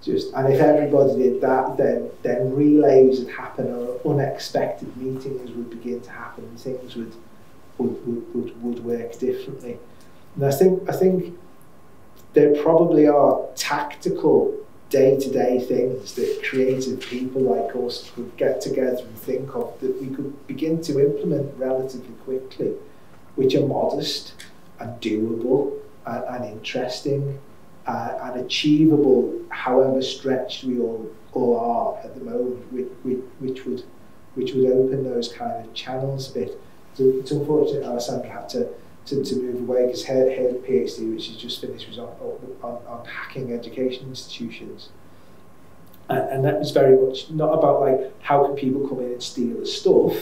Just and if everybody did that, then then relays would happen, or unexpected meetings would begin to happen, things would would, would, would, would work differently. And I think I think there probably are tactical day-to-day things that creative people like us could get together and think of that we could begin to implement relatively quickly, which are modest and doable and, and interesting uh, and achievable, however stretched we all, all are at the moment, which, which, which would which would open those kind of channels a bit. It's unfortunate Alessandra had to, to, to move away because her, her PhD, which she's just finished, was on, on, on hacking education institutions. And, and that was very much not about like how can people come in and steal the stuff.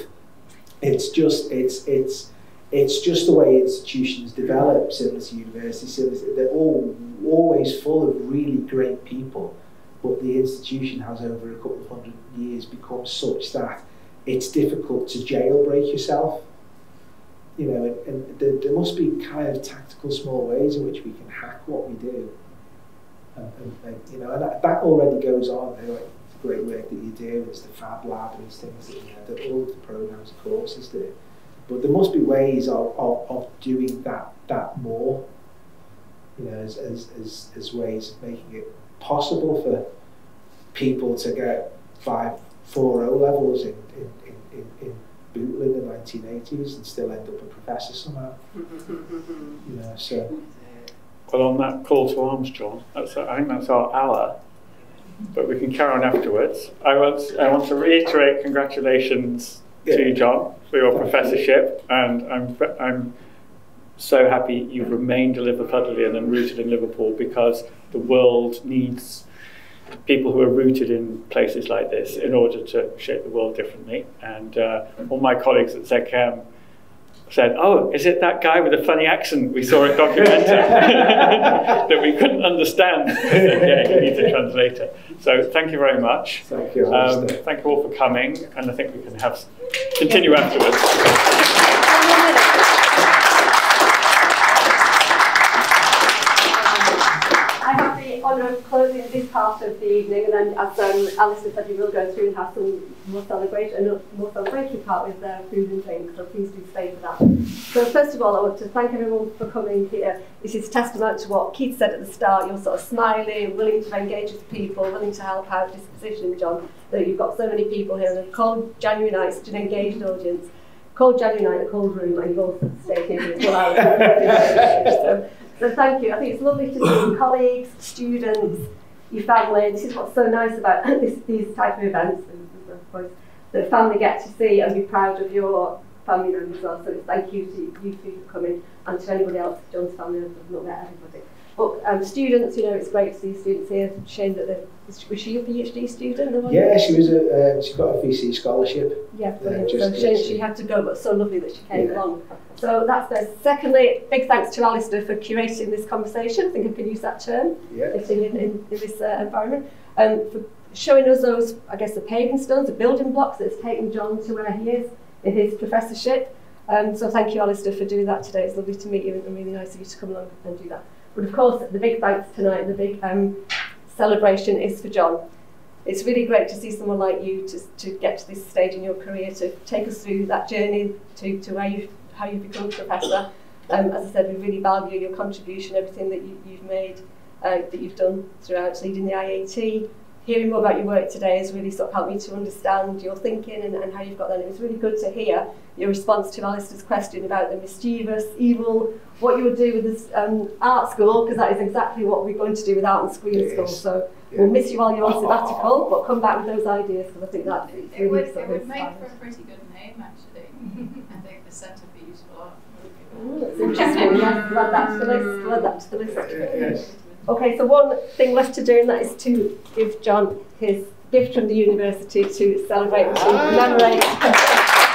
It's just it's it's it's just the way institutions develop, similar to universities. They're all always full of really great people, but the institution has over a couple of hundred years become such that it's difficult to jailbreak yourself you know, and, and there, there must be kind of tactical small ways in which we can hack what we do. And, and, and you know, and that, that already goes on. The great work that you do, there's the Fab Lab, and these things that you know, that all of the programs, courses do. But there must be ways of, of, of doing that that more. You know, as, as, as, as ways of making it possible for people to get five, four O levels in, in, in, in, in Bootle in the 1980s and still end up a professor somehow. <laughs> you know, so. Well, on that call to arms, John, that's, I think that's our hour, but we can carry on afterwards. I want, I want to reiterate congratulations Yeah. to you, John, for your professorship, and I'm, I'm so happy you've remained a Liverpudlian and rooted in Liverpool because the world needs people who are rooted in places like this in order to shape the world differently. And uh, all my colleagues at ZCAM said, oh, is it that guy with the funny accent we saw at Documenta <laughs> that we couldn't understand? <laughs> I said, yeah, you need a translator. So thank you very much. Thank you, Um, thank you all for coming, and I think we can have continue afterwards. Honour of closing this part of the evening, and then, as um, Alistair said, we will go through and have some more celebration, a more celebratory part with uh, food and drink. So please do stay for that. So first of all, I want to thank everyone for coming here. This is testament to what Keith said at the start. You're sort of smiling, willing to engage with people, willing to help out disposition, John. That you've got so many people here, and a cold January night, such an engaged audience. Cold January night, a cold room, and you've also stayed here for well hours. <laughs> so, thank you. I think it's lovely to see colleagues, students, your family. This is what's so nice about <laughs> this, these type of events. I suppose The family get to see and be proud of your family members well. So thank you to you two for coming and to anybody else, John's family. I've not met everybody. But um, students, you know, it's great to see students here. Shame that the was she a PhD student? the one? Yeah, she was a, uh, she got a VC scholarship. Yeah, brilliant. just- so shame she had to go, but so lovely that she came Yeah. along. So that's there. Secondly, big thanks to Alistair for curating this conversation. I think I can use that term, Yeah. in, in, in this uh, environment, and for showing us those, I guess, the paving stones, the building blocks that's taken John to where he is in his professorship. Um, so thank you, Alistair, for doing that today. It's lovely to meet you and really nice of you to come along and do that. But of course, the big thanks tonight, the big um, celebration is for John. It's really great to see someone like you to, to get to this stage in your career, to take us through that journey to, to where you, how you've become professor. Um, as I said, we really value your contribution, everything that you, you've made, uh, that you've done throughout leading the IAT, Hearing more about your work today has really sort of helped me to understand your thinking and, and how you've got that. It was really good to hear your response to Alistair's question about the mischievous, evil, what you would do with this um, art school, because that is exactly what we're going to do with art and screen Yes. school. So Yeah. we'll miss you while you're on sabbatical, but come back with those ideas because I think that It really would, it would make for a pretty good name, actually. I think the Centre for Useful Art Oh, would be It's interesting. Yes, <laughs> we'll add that to the list. We'll add that to the list. Yes. Okay, so one thing left to do, and that is to give John his gift from the university to celebrate and ah. to commemorate